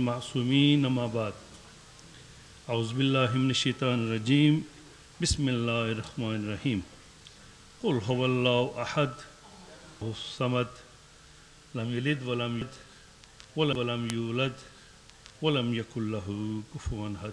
المعصومين ما بعد. أعوذ بالله من الشيطان الرجيم. بسم الله الرحمن الرحيم. قل هو الله أحد هو الصمد لم يلد ولم يولد ولم, ولم يولد ولم يكن له كفوا أحد.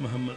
محمد.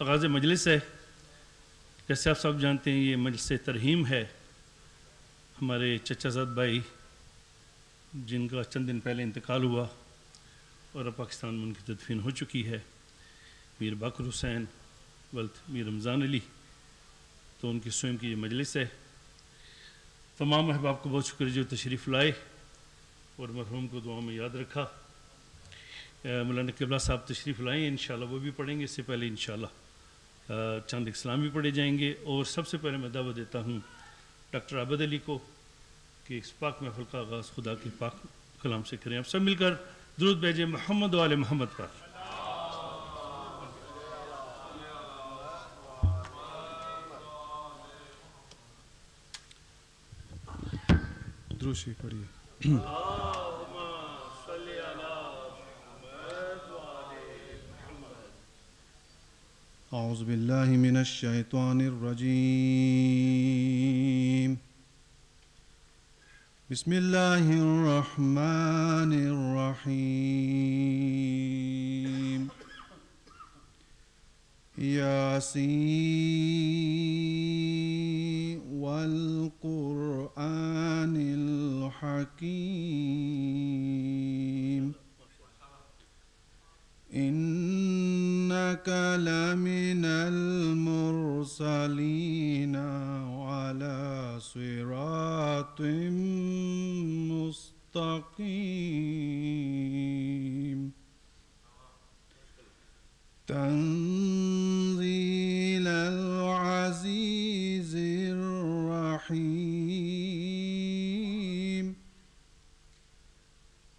آغاز مجلس ہے. جیسے آپ سب جانتے ہیں، یہ مجلس ترہیم ہے۔ ہمارے چچا زاد بھائی، جن کا چند دن پہلے انتقال ہوا اور اب پاکستان میں ان کی تدفین ہو چکی ہے۔ میر باقر حسین ولت میر رمضان علی، تو ان کی سوئم کی یہ مجلس ہے۔ تمام احباب کو بہت شکریہ جو تشریف لائے اور مرحوم کو دعا میں یاد رکھا۔ مولانا قبلہ صاحب، تشریف لائیں، انشاءاللہ وہ بھی پڑھیں گے، اس سے پہلے انشاءاللہ۔ چند اسلام بھی پڑھے جائیں گے اور سب سے پہلے میں دعوت دیتا ہوں ڈاکٹر عبد علی کو کہ اس پاک محفل کا آغاز خدا کے پاک کلام سے کریں۔ آپ سب مل کر درود بھیجیں محمد وال محمد پر۔ دروشی پڑھیے۔ أعوذ بالله من الشيطان الرجيم. بسم الله الرحمن الرحيم. ياسين والقرآن الحكيم. إنك لمن المرسلين على صراط مستقيم. تنزيل العزيز الرحيم.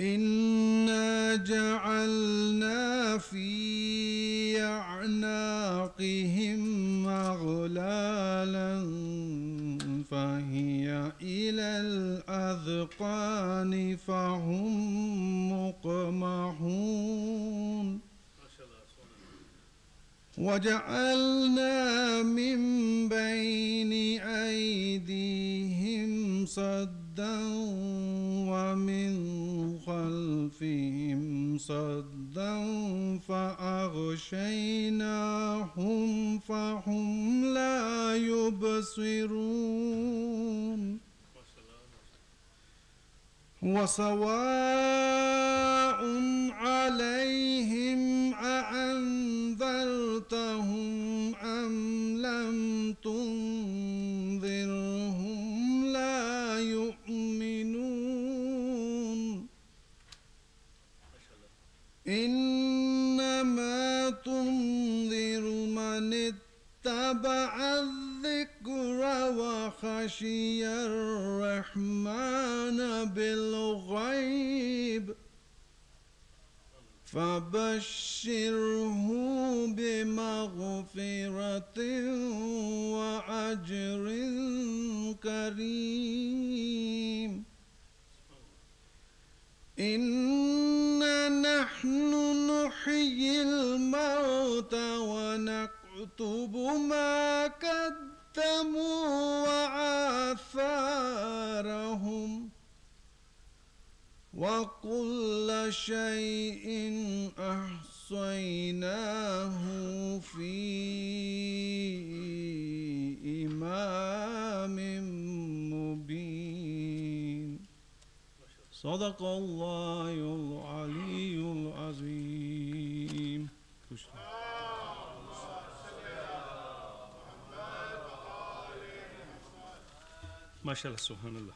إنا جعلنا في أعناقهم أغلالا فهي إلى الأذقان فهم مقمحون وجعلنا من بين أيديهم صدا ومن خلفهم صدا فأغشيناهم فهم لا يبصرون. وسواء عليهم أأنذرتهم أم لم تنذرهم إنما تنذر من اتبع الذكر وخشي الرحمن بالغيب فبشره بمغفرة وأجر كريم. إنا نحن نحيي الموتى ونكتب ما قدموا وآثارهم وكل شيء أحصيناه في إمام صدق الله العلي العظيم خوش ماشاء اللہ سبحان اللہ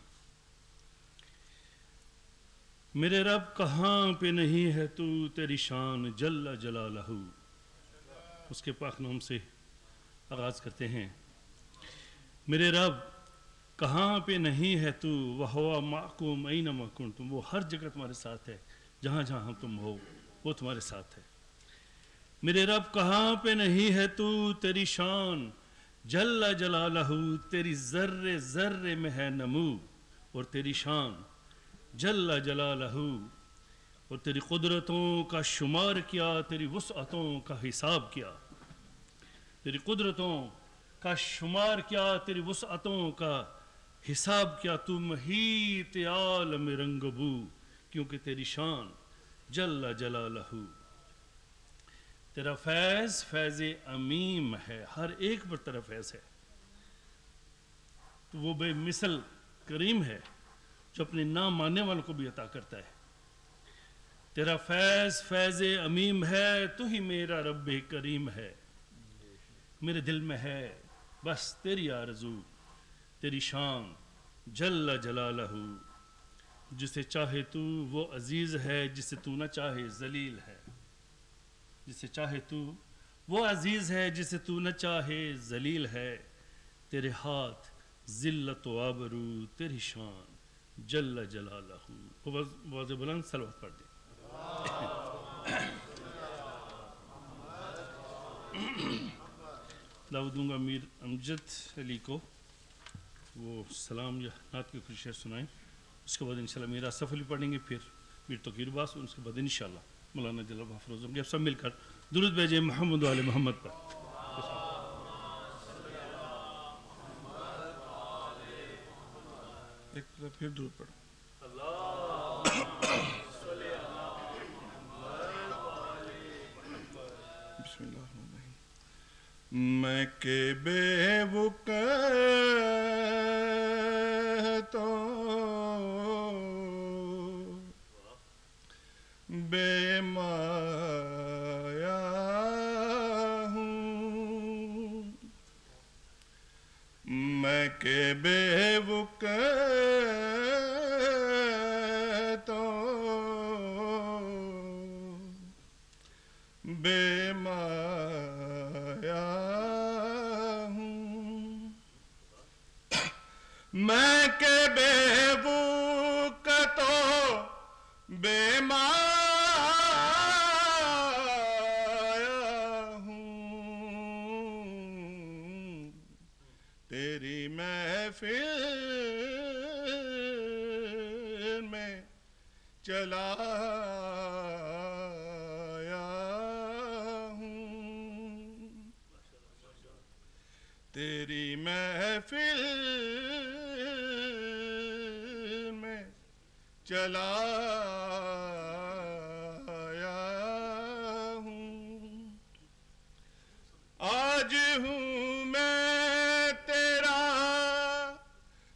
میرے رب کہاں پہ نہیں ہے تو تیری شان جل جلالہ۔ اس کے پاک نام سے آغاز کرتے ہیں۔ میرے رب کہاں پہ نہیں ہے تو وہ ہوا معکوم این مکن تم وہ ہر جگہ تمہارے ساتھ ہے، جہاں جہاں تم ہو، وہ تمہارے ساتھ ہے۔ میرے رب، کہاں پہ نہیں ہے تو تیری شان؟ جل جلالہ، تیری ذرے ذرے میں ہے نمو اور تیری شان۔ جل جلالہ، اور تیری قدرتوں کا شمار کیا، تیری وسعتوں کا حساب کیا۔ تیری قدرتوں کا شمار کیا، تیری وسعتوں کا حساب کیا تو محیط عالم رنگبو، کیونکہ تیری شان جل جلالہ۔ تیرا فیض فیض امیم ہے، ہر ایک پر تیرا فیض ہے۔ تو وہ بے مثل کریم ہے، جو اپنے نام ماننے والوں کو بھی عطا کرتا ہے۔ تیرا فیض فیض امیم ہے، تو ہی میرا رب کریم ہے۔ میرے دل میں ہے، بس تیری آرزو۔ تیری شان جل جلالہ، جسے چاہے تو وہ عزیز ہے، جسے تو نہ چاہے ذلیل ہے۔ جسے چاہے تو وہ عزیز ہے، جسے تو نہ چاہے ذلیل ہے۔ تیرے ہاتھ ذلت و آبرو تیری شان جل جلالہ۔ واضح بلند سلوات پڑھ دے۔ دعوت دوں گا امیر امجد علی کو وہ سلام یا نعت کے کچھ شعر سنائیں۔ اس کے بعد انشاءاللہ میرا صف علی پڑھیں گے، پھر پیر توقیر باس اس کے بعد انشاءاللہ مولانا جل محفوظ ہوں گے۔ سب مل کر درود بھیجیں محمد علیہ محمد پر۔ ایک پھر درود پڑھو بسم اللہ۔ میں کہ بے وک تو بے مایا ہوں۔ میں کہ بے وک تو بے میں کہ بے بوک تو بے مایا ہوں۔ تیری محفل میں چلا چلا ہوں۔ آج ہوں میں تیرا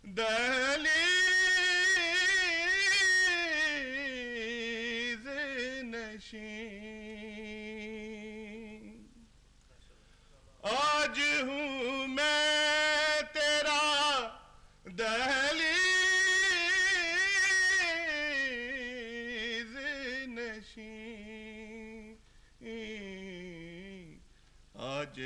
دہلیز نشین۔ آج ہوں آج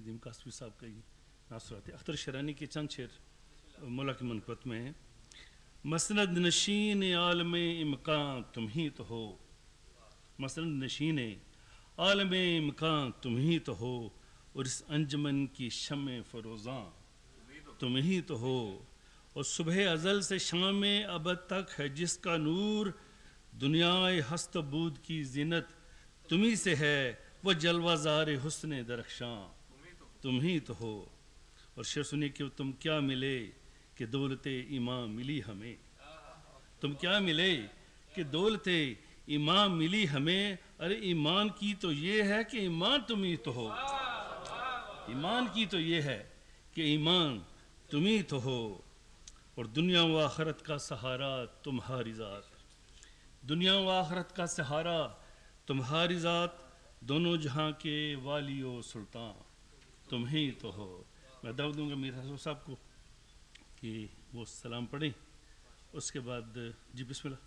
ندیم قاسمی صاحب کا یہ ناصرات اختر شرانی کے چند شعر مولا کی منقبت میں ہیں۔ مسند نشین عالم امکان تم ہی تو ہو۔ مسند نشین عالم امکان تم ہی تو ہو۔ اور اس انجمن کی شمع فروزاں تم ہی تو ہو۔ اور صبح ازل سے شام ابد تک ہے جس کا نور۔ دنیا ہست بود کی زینت تمہیں سے ہے۔ وہ جلوہ زار حسن درخشاں۔ تم ہی تو ہو۔ اور شعر سنی کہ تم کیا ملے کہ دولت ایمان ملی ہمیں۔ تم کیا ملے کہ دولت ایمان ملی ہمیں۔ ارے ایمان کی تو یہ ہے کہ ایمان تم ہی تو ہو۔ ایمان کی تو یہ ہے کہ ایمان تم ہی تو ہو۔ اور دنیا و آخرت کا سہارا تمہاری ذات۔ دنیا و آخرت کا سہارا تمہاری ذات، دونوں جہاں کے والی و سلطان۔ تم ہی تو ہو۔ میں دعوت دوں گا میر حسن صاحب کو کہ وہ سلام پڑھیں۔ اس کے بعد جی بسم اللہ۔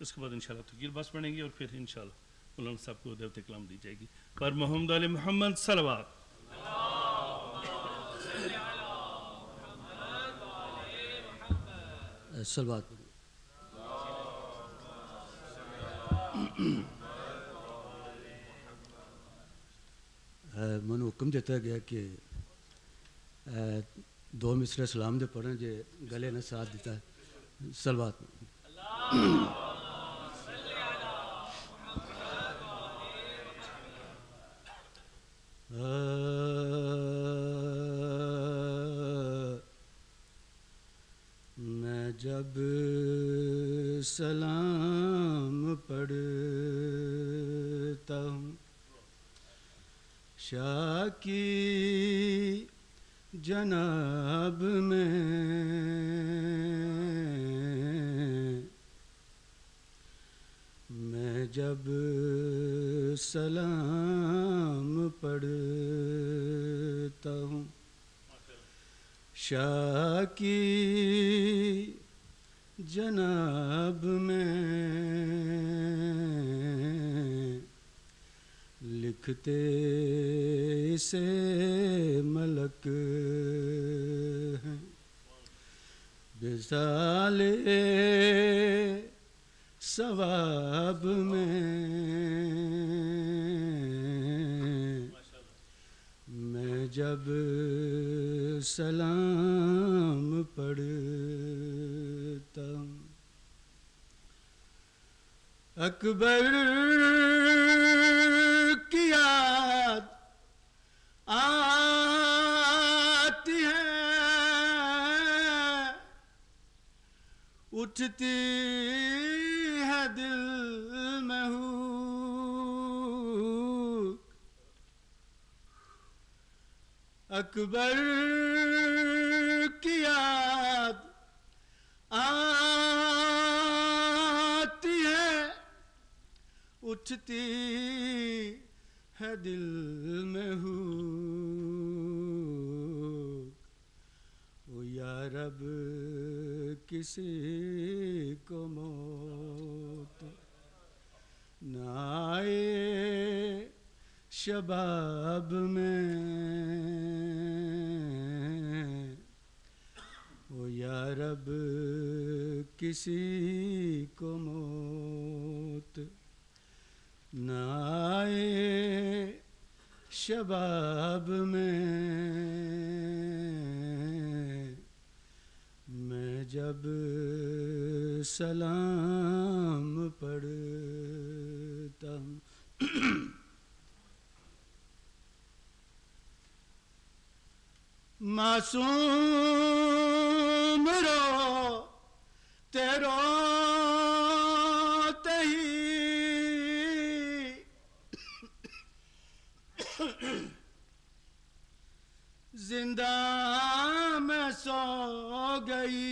اس کے بعد انشاءاللہ تو تقیر باس پڑھیں گے اور پھر انشاءاللہ مولانا صاحب کو دیوت کلام دی جائے گی۔ پر محمد علی محمد صلوات۔ سلوات من حکم دیتا گیا کہ دو مصرے سلام دے پڑھیں جے گلے نے ساتھ دیتا ہے سلوات میں جب سلام پڑھتا ہوں کی جناب میں میں جب سلام پڑھتا ہوں شاہ کی جناب میں لکھ لکھتے سے ملک ہیں۔ بزال ثواب میں میں جب سلام پڑھتا ہوں۔ اکبر یاد آتی ہے اٹھتی ہے دل میں ہوں اکبر کی یاد آتی ہے اٹھتی ہے دل میں ہوں یا رب کسی کو موت نہ آئے شباب میں او یا رب کسی کو موت نہ آئے شباب میں۔ میں جب سلام پڑھتا ہوں۔ معصوم رو تیرو تہی زندہ میں سو گئی۔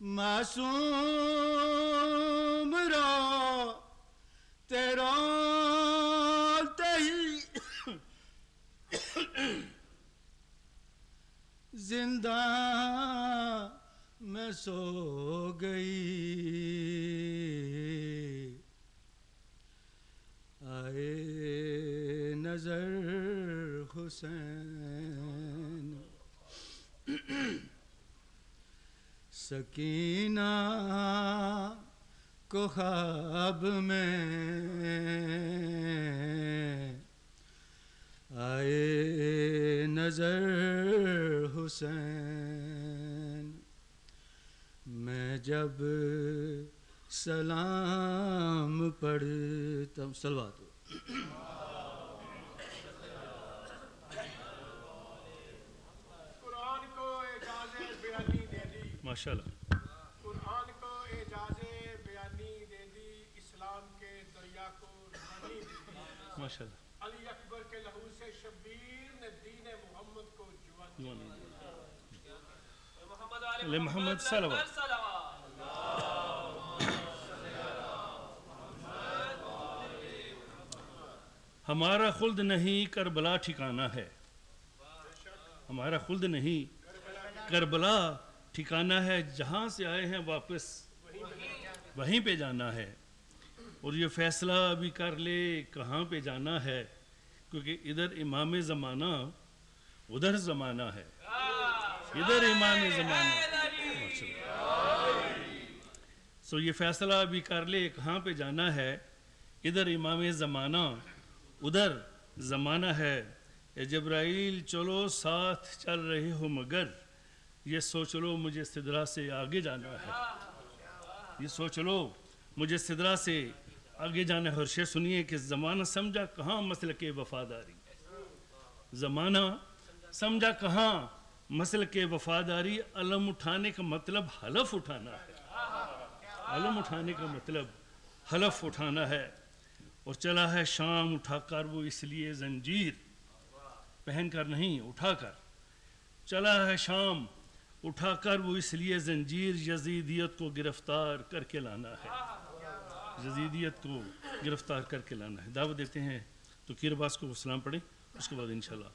معصوم رو تیرو تہی۔ زندہ میں سو گئی آئے نظر حسین سکینہ کو خواب میں آئے نظر حسین میں جب سلام پڑھتا ہوں سلوات ہو قرآن کو اجازت بیانی دے دی ماشاء اللہ قرآن کو اجازت بیانی دے دی اسلام کے دریا کو ماشاء اللہ علی اکبر کے لہو سے شبیر نے دین محمد کو جوان علی محمد صلوات ہمارا خلد نہیں کربلا ٹھکانہ ہے۔ ہمارا خلد نہیں کربلا۔ ٹھکانہ ہے، جہاں سے آئے ہیں واپس، وہیں پہ جانا ہے۔ اور یہ فیصلہ ابھی کر لے کہاں پہ جانا ہے، کیونکہ ادھر امام زمانہ، ادھر زمانہ ہے۔ ادھر امام زمانہ۔ سو یہ فیصلہ ابھی کر لے کہاں پہ جانا ہے۔ ادھر امام زمانہ، ادھر زمانہ ہے۔ اے جبرائیل، چلو ساتھ چل رہے ہو مگر۔ یہ سوچ لو مجھے صدرہ سے آگے جانا ہے۔ یہ سوچ لو مجھے صدرہ سے آگے جانا ہے اور سنیے کہ زمانہ سمجھا کہاں مسئلہ کے وفاداری۔ زمانہ سمجھا کہاں مسئلہ کے وفاداری۔ علم اٹھانے کا مطلب حلف اٹھانا ہے۔ علم اٹھانے کا مطلب حلف اٹھانا ہے۔ اور چلا ہے شام اٹھا کر وہ اس لیے زنجیر۔ پہن کر نہیں، اٹھا کر۔ چلا ہے شام اٹھا کر وہ اس لیے زنجیر یزیدیت کو گرفتار کر کے لانا ہے۔ یزیدیت کو گرفتار کر کے لانا ہے۔ دعوت دیتے ہیں۔ تو کیر عباس کو سلام پڑھیں۔ اس کے بعد انشاءاللہ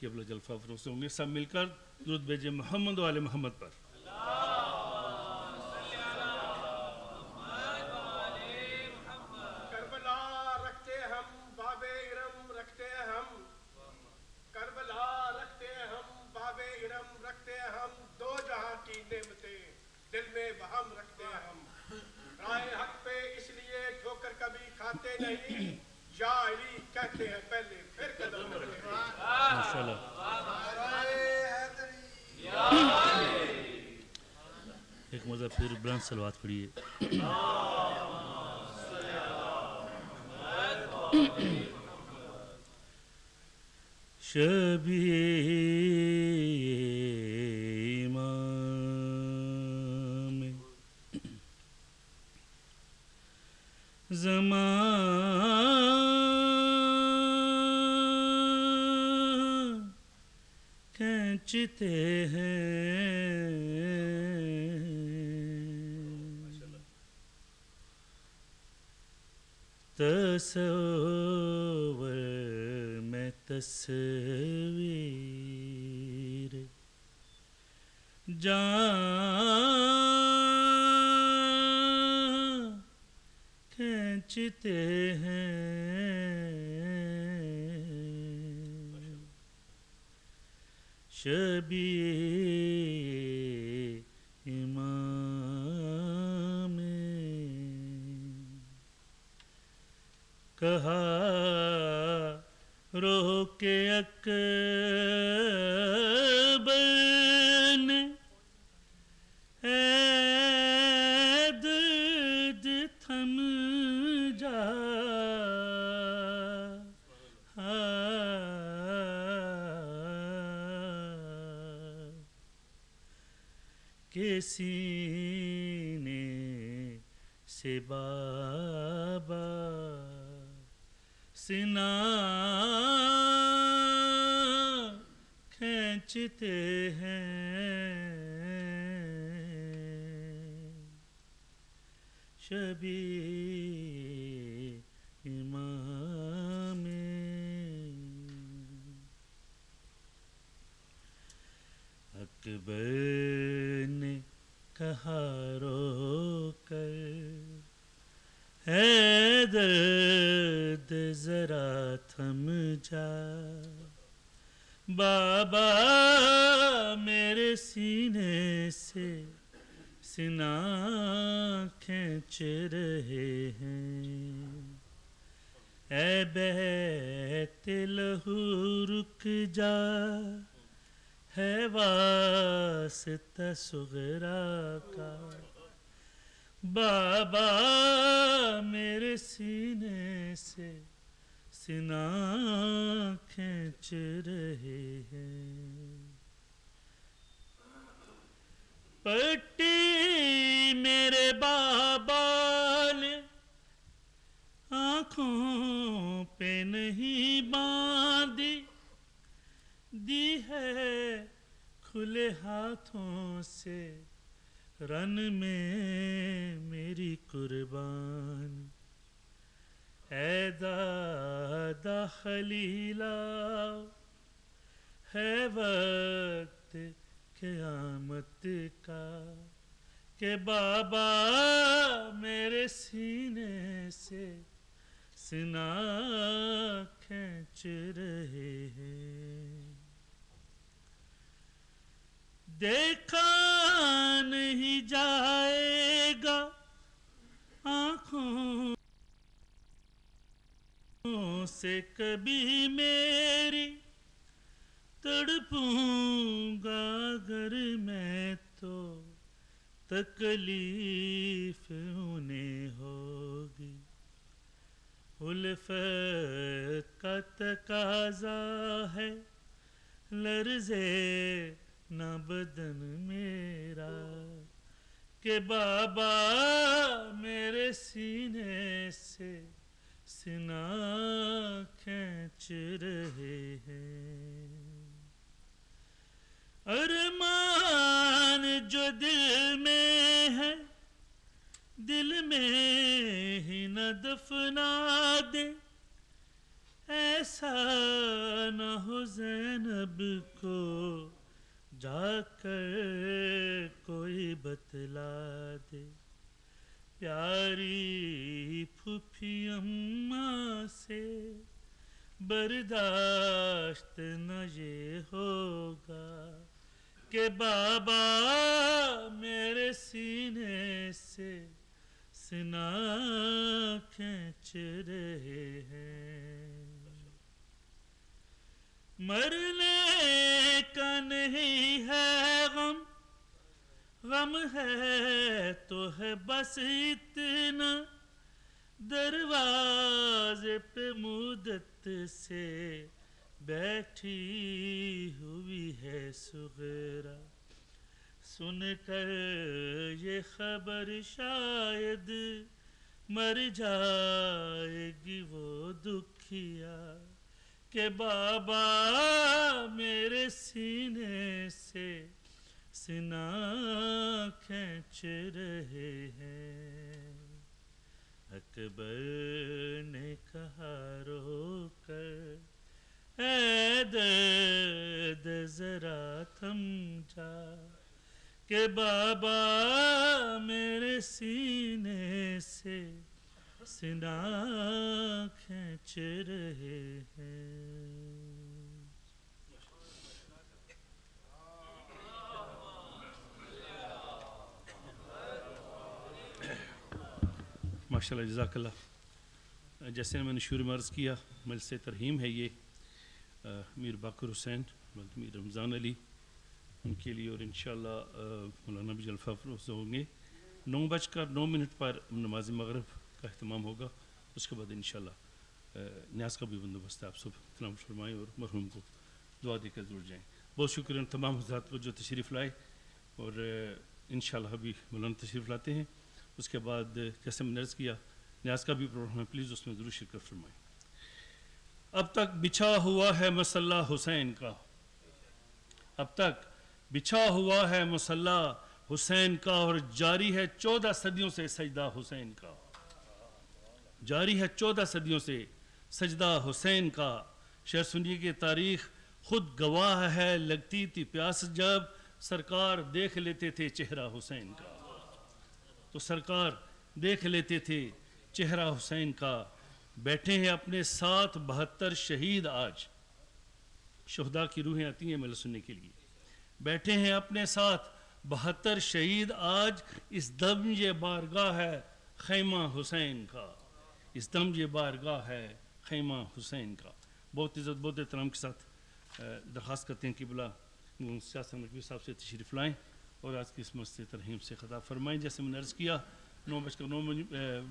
قبل جلفہ فروغ سے ہوں گے۔ سب مل کر درود بیجے محمد و آل محمد پر۔ نہیں کہتے ہیں پہلے پھر قدم ایک مزہ پھر بلند سلوات پڑھیے شبیر ہیں۔ تصور میں تصویر۔ جان کھینچتے ہیں۔ شبی امام کہا رو کے اک دیتے ہیں۔ شبی امام۔ اکبر نے کہا، رو کر۔ اے درد ذرا تھم جا۔ بابا سینے سے سنا کھینچ رہے ہیں۔ اے بہتے لہو، رک جا۔ ہے واسط سغرا کا۔ بابا میرے سینے سے سنا کھینچ رہے ہیں۔ پٹی میرے بابا نے آنکھوں پہ نہیں باندھی، دی ہے کھلے ہاتھوں سے رن میں میری قربان۔ اے دادا خلیلہ، ہے وقت قیامت کا کہ بابا میرے سینے سے سنا کھینچ رہے ہیں۔ دیکھا نہیں جائے گا آنکھوں سے کبھی میری تڑپوں گا اگر میں تو تکلیف انہیں ہوگی الفت کا تقاضا ہے لرزے نہ بدن میرا کہ بابا میرے سینے سے سنا کھینچ رہے ہیں ارمان جو دل میں ہے، دل میں ہی نہ دفنا دے۔ ایسا نہ ہو زینب کو، جا کر کوئی بتلا دے۔ پیاری پھوپھی اماں سے برداشت نہ یہ ہوگا۔ کہ بابا میرے سینے سے سنا کھینچ رہے ہیں۔ مرنے کا نہیں ہے غم غم ہے تو ہے بس اتنا۔ دروازے پہ مدت سے بیٹھی ہوئی ہے سغیرہ۔ سن کر یہ خبر شاید مر جائے گی وہ دکھیا کہ بابا میرے سینے سے سنا کھینچ رہے ہیں۔ اکبر نے کہا، رو کر اے درد ذرا تھم جا کہ بابا میرے سینے سے سنا کھینچ رہے ہیں۔ ماشاء اللہ جزاک اللہ۔ جیسے میں نے شروع میں عرض کیا، مجلس ترہیم ہے یہ۔ میر باقر حسین میر رمضان علی ان کے لیے اور انشاءاللہ مولانا بھی جلفہ فروز ہوں گے نو بج کر نو منٹ پر نماز مغرب کا اہتمام ہوگا اس کے بعد انشاءاللہ نیاز کا بھی بندوبست ہے آپ سب سلام فرمائیں اور مرحوم کو دعا دے کر جڑ جائیں بہت شکریہ ان تمام حضرات کو جو تشریف لائے اور انشاءاللہ ابھی مولانا تشریف لاتے ہیں اس کے بعد جیسے میں نرز کیا نیاز کا بھی پروگرام ہے پلیز اس میں ضرور شرکت فرمائیں اب تک بچھا ہوا ہے مسلح حسین کا۔ اب تک بچھا ہوا ہے مسلح حسین کا اور جاری ہے چودہ صدیوں سے سجدہ حسین کا۔ جاری ہے چودہ صدیوں سے سجدہ حسین کا۔ شہر سنیے کی تاریخ خود گواہ ہے، لگتی تھی پیاس جب سرکار دیکھ لیتے تھے چہرہ حسین کا۔ تو سرکار دیکھ لیتے تھے چہرہ حسین کا۔ بیٹھے ہیں اپنے ساتھ بہتر شہید آج۔ شہداء کی روحیں آتی ہیں مل سننے کے لیے۔ بیٹھے ہیں اپنے ساتھ بہتر شہید آج۔ اس دم یہ بارگاہ ہے خیمہ حسین کا۔ اس دم یہ بارگاہ ہے خیمہ حسین کا۔ بہت عزت، بہت احترام کے ساتھ درخواست کرتے ہیں کہ بلا سیاست صاحب سے تشریف لائیں اور آج کی اس مسجد ترہیم سے خطاب فرمائیں۔ جیسے میں نے عرض کیا، نو بج کر نو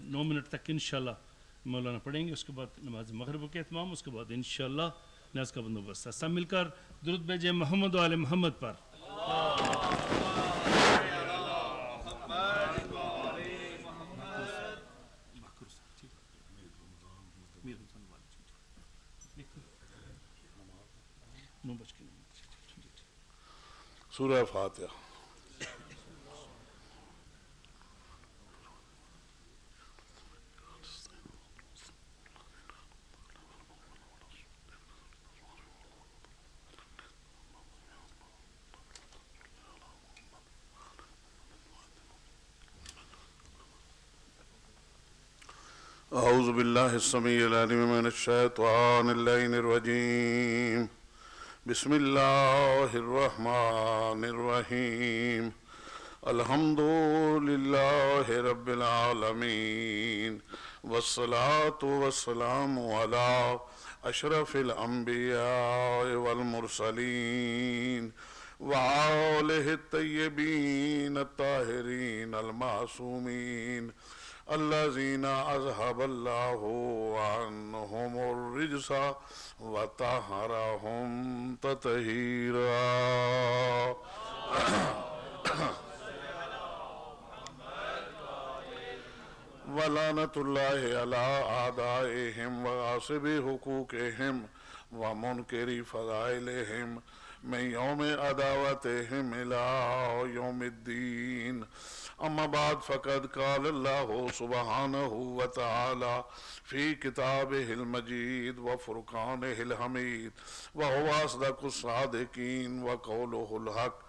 نو منٹ تک انشاءاللہ مولانا پڑھیں گے، اس کے بعد نماز مغرب کے اہتمام، اس کے بعد انشاءاللہ نیاز کا بندوبست ہے۔ سب مل کر درود بیجے محمد و محمد پر۔ سورہ فاتحہ۔ أعوذ بالله السميع العليم من الشيطان اللين الرجيم. بسم الله الرحمن الرحيم. الحمد لله رب العالمين. والصلاة والسلام على أشرف الأنبياء والمرسلين وآله الطيبين الطاهرين المعصومين الذين أذهب الله عنهم الرجس وطهرهم تطهيرا. ولعنة الله على أعدائهم وغاصب حقوقهم ومنكر فضائلهم من یوم عداوتهم إلى یوم الدین. اما بعد فقد قال الله سبحانه وتعالى في كتابه المجيد وفرقانه الحميد وهو أصدق الصادقين وقوله الحق.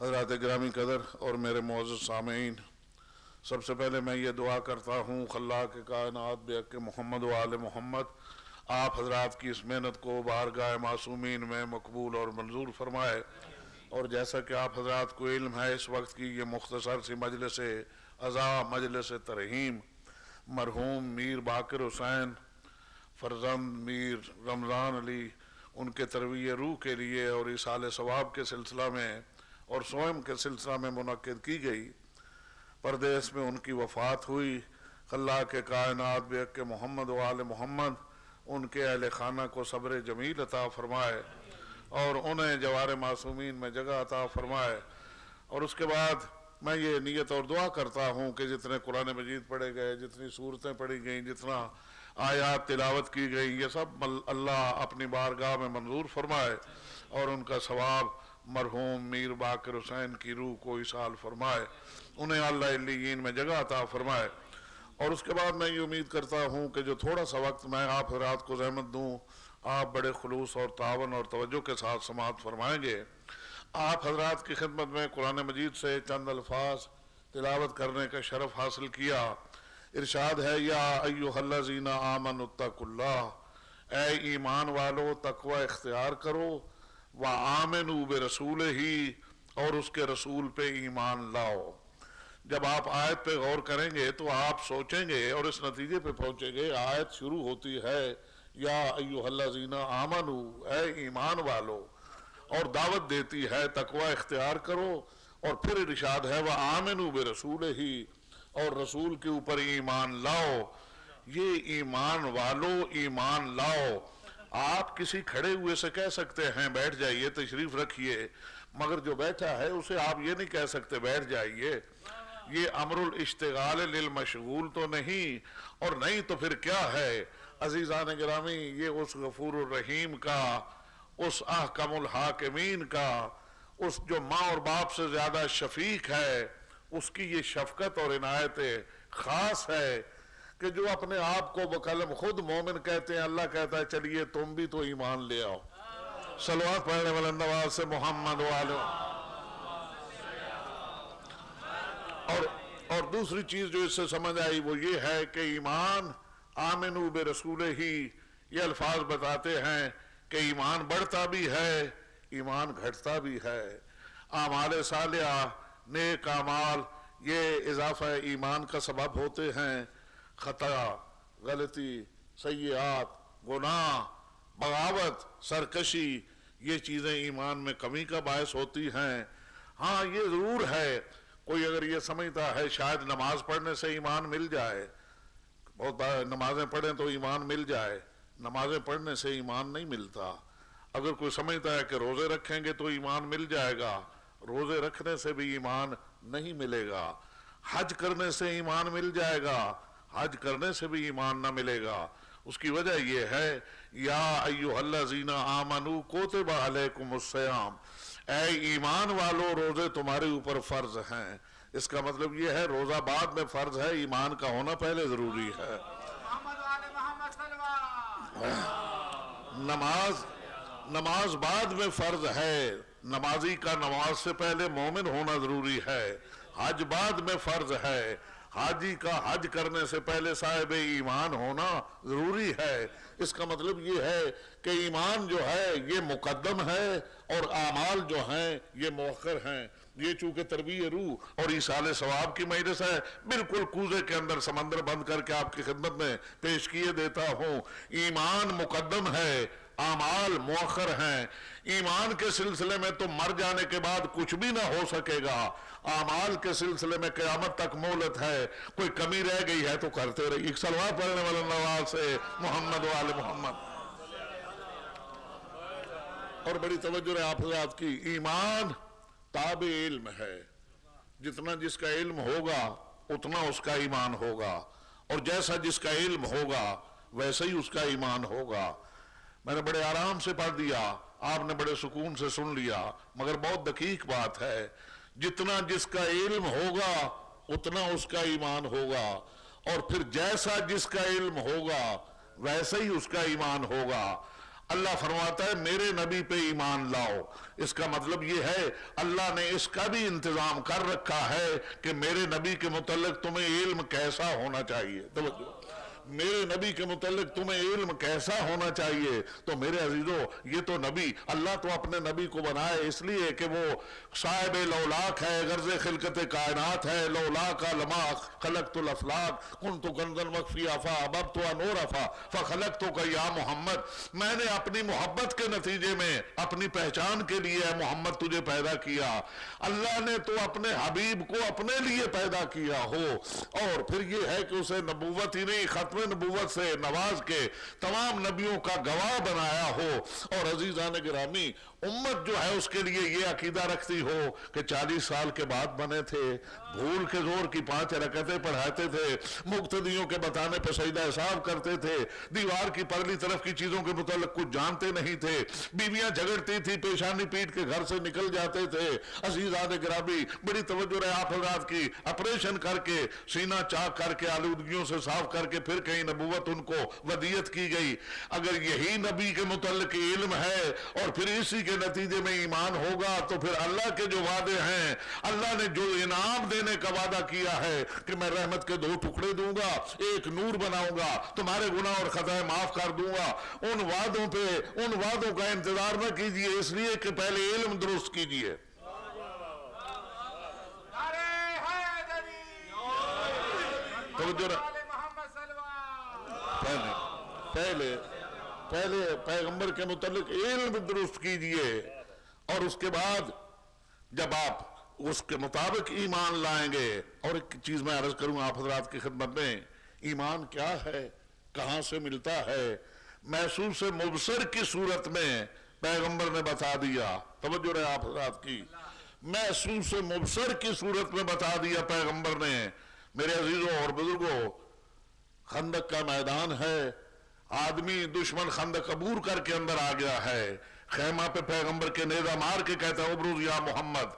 حضرات گرامی قدر اور میرے معزز سامعین، سب سے پہلے میں یہ دعا کرتا ہوں خلا کے کائنات بے حق محمد و آل محمد، آپ حضرات کی اس محنت کو بارگاہ معصومین میں مقبول اور منظور فرمائے۔ اور جیسا کہ آپ حضرات کو علم ہے، اس وقت کی یہ مختصر سی مجلس ازا مجلس ترہیم، مرحوم میر باقر حسین، فرزند میر رمضان علی، ان کے ترویع روح کے لیے اور اس ثواب کے سلسلہ میں اور سوئم کے سلسلہ میں منعقد کی گئی۔ پردیس میں ان کی وفات ہوئی۔ اللہ کے کائنات بے اک محمد و آل محمد ان کے اہل خانہ کو صبر جمیل عطا فرمائے اور انہیں جوار معصومین میں جگہ عطا فرمائے۔ اور اس کے بعد میں یہ نیت اور دعا کرتا ہوں کہ جتنے قرآن مجید پڑھے گئے، جتنی صورتیں پڑھی گئیں، جتنا آیات تلاوت کی گئیں، یہ سب اللہ اپنی بارگاہ میں منظور فرمائے اور ان کا ثواب مرحوم میر باقر حسین کی روح کو اصال فرمائے، انہیں اللہ علیین میں جگہ عطا فرمائے۔ اور اس کے بعد میں یہ امید کرتا ہوں کہ جو تھوڑا سا وقت میں آپ حضرات کو زحمت دوں، آپ بڑے خلوص اور تعاون اور توجہ کے ساتھ سماعت فرمائیں گے۔ آپ حضرات کی خدمت میں قرآن مجید سے چند الفاظ تلاوت کرنے کا شرف حاصل کیا۔ ارشاد ہے، یا ایوہ اللہ زینہ آمن اتق اللہ۔ اے ایمان والو، تقوی اختیار کرو۔ و آمن اوب رسول ہی اور اس کے رسول پہ ایمان لاؤ۔ جب آپ آیت پہ غور کریں گے تو آپ سوچیں گے اور اس نتیجے پہ پہنچیں گے، آیت شروع ہوتی ہے، یا ایوہ اللہ زینہ آمن اے ایمان والو۔ اور دعوت دیتی ہے، تقوی اختیار کرو۔ اور پھر ارشاد ہے وہ آمن اوب رسول ہی اور رسول کے اوپر ایمان لاؤ۔ یہ ایمان والو، ایمان لاؤ۔ آپ کسی کھڑے ہوئے سے کہہ سکتے ہیں بیٹھ جائیے، تشریف رکھیے، مگر جو بیٹھا ہے اسے آپ یہ نہیں کہہ سکتے بیٹھ جائیے۔ یہ امر الاشتغال للمشغول تو نہیں، اور نہیں تو پھر کیا ہے؟ عزیزان گرامی، یہ اس غفور الرحیم کا، اس احکم الحاکمین کا، اس جو ماں اور باپ سے زیادہ شفیق ہے، اس کی یہ شفقت اور عنایت خاص ہے۔ کہ جو اپنے آپ کو بکلم خود مومن کہتے ہیں، اللہ کہتا ہے، چلیے تم بھی تو ایمان لے آؤ۔ سلوات پڑھنے والے نواز سے محمد والے۔ اور اور دوسری چیز جو اس سے سمجھ آئی وہ یہ ہے کہ ایمان آمنو بے رسول ہی۔ یہ الفاظ بتاتے ہیں کہ ایمان بڑھتا بھی ہے، ایمان گھٹتا بھی ہے۔ اعمال صالحہ، نیک اعمال، یہ اضافہ ایمان کا سبب ہوتے ہیں۔ خطا، غلطی، سیاحت، گناہ، بغاوت، سرکشی، یہ چیزیں ایمان میں کمی کا باعث ہوتی ہیں۔ ہاں یہ ضرور ہے۔ کوئی اگر یہ سمجھتا ہے شاید نماز پڑھنے سے ایمان مل جائے۔ بہت نمازیں پڑھیں تو ایمان مل جائے۔ نمازیں پڑھنے سے ایمان نہیں ملتا۔ اگر کوئی سمجھتا ہے کہ روزے رکھیں گے تو ایمان مل جائے گا۔ روزے رکھنے سے بھی ایمان نہیں ملے گا۔ حج کرنے سے ایمان مل جائے گا۔ حج کرنے سے بھی ایمان نہ ملے گا۔ اس کی وجہ یہ ہے، یا ایوہ اللہ زینہ آمنو کوتبا علیکم السیام اے ایمان والو، روزے تمہارے اوپر فرض ہیں۔ اس کا مطلب یہ ہے، روزہ بعد میں فرض ہے، ایمان کا ہونا پہلے ضروری ہے۔ نماز نماز بعد میں فرض ہے۔ نمازی کا نماز سے پہلے مومن ہونا ضروری ہے۔ حج بعد میں فرض ہے۔ حاجی کا حج کرنے سے پہلے صاحب ایمان ہونا ضروری ہے۔ اس کا مطلب یہ ہے کہ ایمان جو ہے یہ مقدم ہے اور اعمال جو ہیں یہ مؤخر ہیں۔ یہ چونکہ تربیہ روح اور عیسال ثواب کی مجلس ہے، بالکل کوزے کے اندر سمندر بند کر کے آپ کی خدمت میں پیش کیے دیتا ہوں۔ ایمان مقدم ہے، اعمال مؤخر ہیں۔ ایمان کے سلسلے میں تو مر جانے کے بعد کچھ بھی نہ ہو سکے گا۔ اعمال کے سلسلے میں قیامت تک مولت ہے، کوئی کمی رہ گئی ہے تو کرتے رہی ایک سلوہ پڑھنے والا نواز سے محمد وال محمد۔ اور بڑی توجہ رہے آپ حضرات کی۔ ایمان تاب علم ہے۔ جتنا جس کا علم ہوگا، اتنا اس کا ایمان ہوگا۔ اور جیسا جس کا علم ہوگا ویسا ہی اس کا ایمان ہوگا۔ میں نے بڑے آرام سے پڑھ دیا، آپ نے بڑے سکون سے سن لیا، مگر بہت دقیق بات ہے۔ جتنا جس کا علم ہوگا، اتنا اس کا ایمان ہوگا۔ اور پھر جیسا جس کا علم ہوگا، ویسا ہی اس کا ایمان ہوگا۔ اللہ فرماتا ہے، میرے نبی پہ ایمان لاؤ۔ اس کا مطلب یہ ہے، اللہ نے اس کا بھی انتظام کر رکھا ہے کہ میرے نبی کے متعلق تمہیں علم کیسا ہونا چاہیے۔ توجہ۔ میرے نبی کے متعلق تمہیں علم کیسا ہونا چاہیے؟ تو میرے عزیزو، یہ تو نبی، اللہ تو اپنے نبی کو بنائے اس لیے کہ وہ صاحب لولاک ہے، غرض خلقت کائنات ہے، لولاک لماق خلقت الافلاق کنت گندن وقفی آفا ابب انور آفا فخلقتو یا محمد، میں نے اپنی محبت کے نتیجے میں اپنی پہچان کے لیے محمد تجھے پیدا کیا۔ اللہ نے تو اپنے حبیب کو اپنے لیے پیدا کیا ہو۔ اور پھر یہ ہے کہ اسے نبوت ہی نہیں، ختم نبوت سے نواز کے تمام نبیوں کا گواہ بنایا ہو اور عزیزان گرامی امت جو ہے اس کے لیے یہ عقیدہ رکھتی ہو کہ چالیس سال کے بعد بنے تھے، بھول کے زور کی پانچ رکعتیں پڑھاتے تھے، مقتدیوں کے بتانے پہ سجدہ حساب کرتے تھے، دیوار کی پرلی طرف کی چیزوں کے متعلق کچھ جانتے نہیں تھے، بیویاں جھگڑتی تھی پیشانی پیٹ کے گھر سے نکل جاتے تھے۔ عزیزاد گرابی بڑی توجہ ہے آپ حضرات کی آپریشن کر کے، سینہ چاک کر کے، آلودگیوں سے صاف کر کے پھر کہیں نبوت ان کو ودیت کی گئی۔ اگر یہی نبی کے متعلق علم ہے اور پھر اسی کے نتیجے میں ایمان ہوگا تو پھر اللہ کے جو وعدے ہیں اللہ نے جو انعام دینے کا وعدہ کیا ہے کہ میں رحمت کے دو ٹکڑے دوں گا ایک نور بناؤں گا تمہارے گناہ اور خطائے معاف کر دوں گا۔ ان وعدوں پہ ان وعدوں کا انتظار نہ کیجیے اس لیے کہ پہلے علم درست کیجیے پہلے پہلے پہلے پیغمبر کے متعلق علم درست کیجیے اور اس کے بعد جب آپ اس کے مطابق ایمان لائیں گے، اور ایک چیز میں عرض کروں آپ حضرات کی خدمت میں، ایمان کیا ہے؟ کہاں سے ملتا ہے؟ محسوس مبصر کی صورت میں پیغمبر نے بتا دیا۔ توجہ رہے آپ حضرات کی۔ محسوس مبصر کی صورت میں بتا دیا پیغمبر نے۔ میرے عزیزوں اور بزرگوں، خندق کا میدان ہے۔ آدمی دشمن خند قبور کر کے اندر آ گیا ہے۔ خیمہ پہ پیغمبر کے نیزہ مار کے کہتا ہے ابروز یا محمد،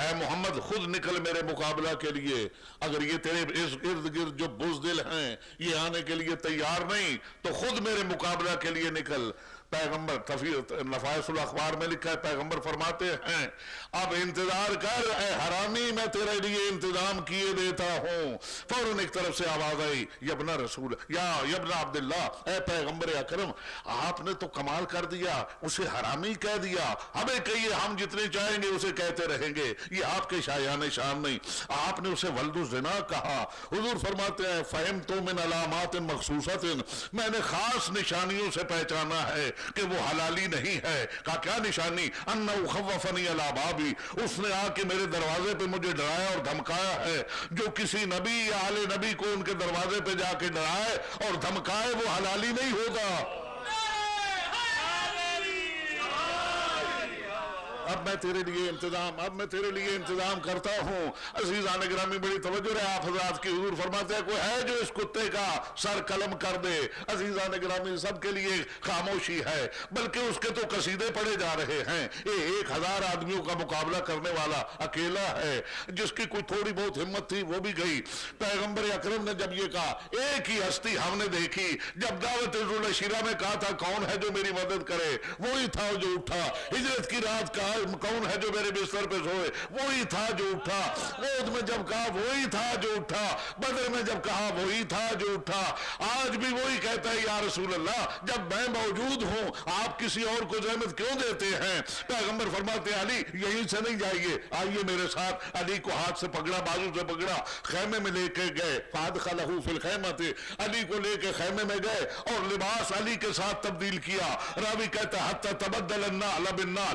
اے محمد، خود نکل میرے مقابلہ کے لیے۔ اگر یہ تیرے ارد گرد جو بزدل ہیں، یہ آنے کے لیے تیار نہیں، تو خود میرے مقابلہ کے لیے نکل۔ پیغمبر تفیر نفائص الاخبار میں لکھا ہے، پیغمبر فرماتے ہیں، اب انتظار کر، اے حرامی، میں تیرے لیے انتظام کیے دیتا ہوں۔ فوراً ایک طرف سے آواز آئی یبنا رسول، یا یبنا عبداللہ، اے پیغمبر اکرم، آپ نے تو کمال کر دیا، اسے حرامی کہہ دیا۔ ہمیں کہیے، ہم جتنے چاہیں گے اسے کہتے رہیں گے۔ یہ آپ کے شایان شان نہیں۔ آپ نے اسے ولد الزنا کہا۔ حضور فرماتے ہیں فہم تو من علامات مخصوصت میں نے خاص نشانیوں سے پہچانا ہے۔ کہ وہ حلالی نہیں ہے۔ کہا کیا نشانی؟ خوفنی الابابی اس نے آ کے میرے دروازے پہ مجھے ڈرایا اور دھمکایا ہے۔ جو کسی نبی یا آل نبی کو ان کے دروازے پہ جا کے ڈرائے اور دھمکائے وہ حلالی نہیں ہوگا۔ اب میں تیرے لیے انتظام، اب میں تیرے لیے انتظام کرتا ہوں۔ عزیزان گرامی بڑی توجہ رہے آپ حضرات کی حضور فرماتے ہیں، کوئی ہے جو اس کتے کا سر قلم کر دے؟ عزیزان گرامی سب کے لیے خاموشی ہے، بلکہ اس کے تو قصیدے پڑے جا رہے ہیں۔ یہ ایک ہزار آدمیوں کا مقابلہ کرنے والا اکیلا ہے، جس کی کوئی تھوڑی بہت ہمت تھی، وہ بھی گئی۔ پیغمبر اکرم نے جب یہ کہا، ایک ہی ہستی ہم نے دیکھی۔ جب دعوت شیرہ میں کہا تھا، کون ہے جو میری مدد کرے؟ وہی تھا جو اٹھا۔ ہجرت کی رات کہاں کون ہے جو میرے بستر پہ سوئے؟ وہی تھا جو اٹھا۔ عود میں جب کہا وہی تھا جو اٹھا، بدر میں جب کہا وہی تھا جو اٹھا، آج بھی وہی کہتا ہے، یا رسول اللہ، جب میں موجود ہوں، آپ کسی اور کو زحمت کیوں دیتے ہیں؟ پیغمبر فرماتے ہیں، علی، یہیں سے نہیں جائیے، آئیے میرے ساتھ۔ علی کو ہاتھ سے پکڑا، بازو سے پکڑا، خیمے میں لے کے گئے۔ فاد خلحو فی الخیمہ تھے علی کو لے کے خیمے میں گئے اور لباس علی کے ساتھ تبدیل کیا۔ راوی کہتا ہے، حتی تبدل النال اب نال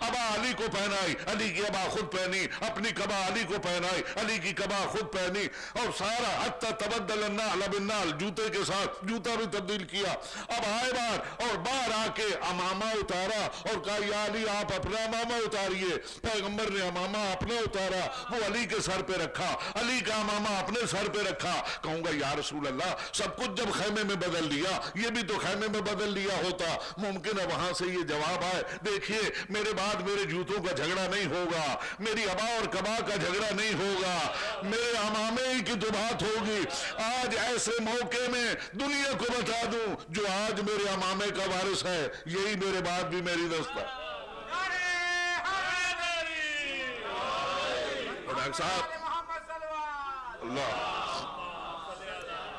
ابا علی کو پہنائی، علی کی ابا خود پہنی، اپنی کبا علی کو پہنائی، علی کی کبا خود پہنی۔ اور سارا حتی تبدل النال بالنال جوتے کے ساتھ جوتا بھی تبدیل کیا۔ اب آئے بار اور بار آ کے امامہ اتارا اور کہا، یا علی، آپ اپنا امامہ اتاریے۔ پیغمبر نے امامہ اپنا اتارا، وہ علی کے سر پہ رکھا۔ علی کا امامہ اپنے سر پہ رکھا۔ کہوں گا، یا رسول اللہ، سب کچھ جب خیمے میں بدل لیا یہ بھی تو خیمے میں بدل لیا ہوتا۔ ممکن ہے وہاں سے یہ جواب آئے دیکھیے میرے بعد میرے جوتوں کا جھگڑا نہیں ہوگا میری ابا اور کبا کا جھگڑا نہیں ہوگا میرے امامے کی تو بات ہوگی۔ آج ایسے موقع میں دنیا کو بتا دوں جو آج میرے امامے کا وارث ہے یہی میرے بعد بھی میری دست ہے۔ ڈاکٹر صاحب اللہ۔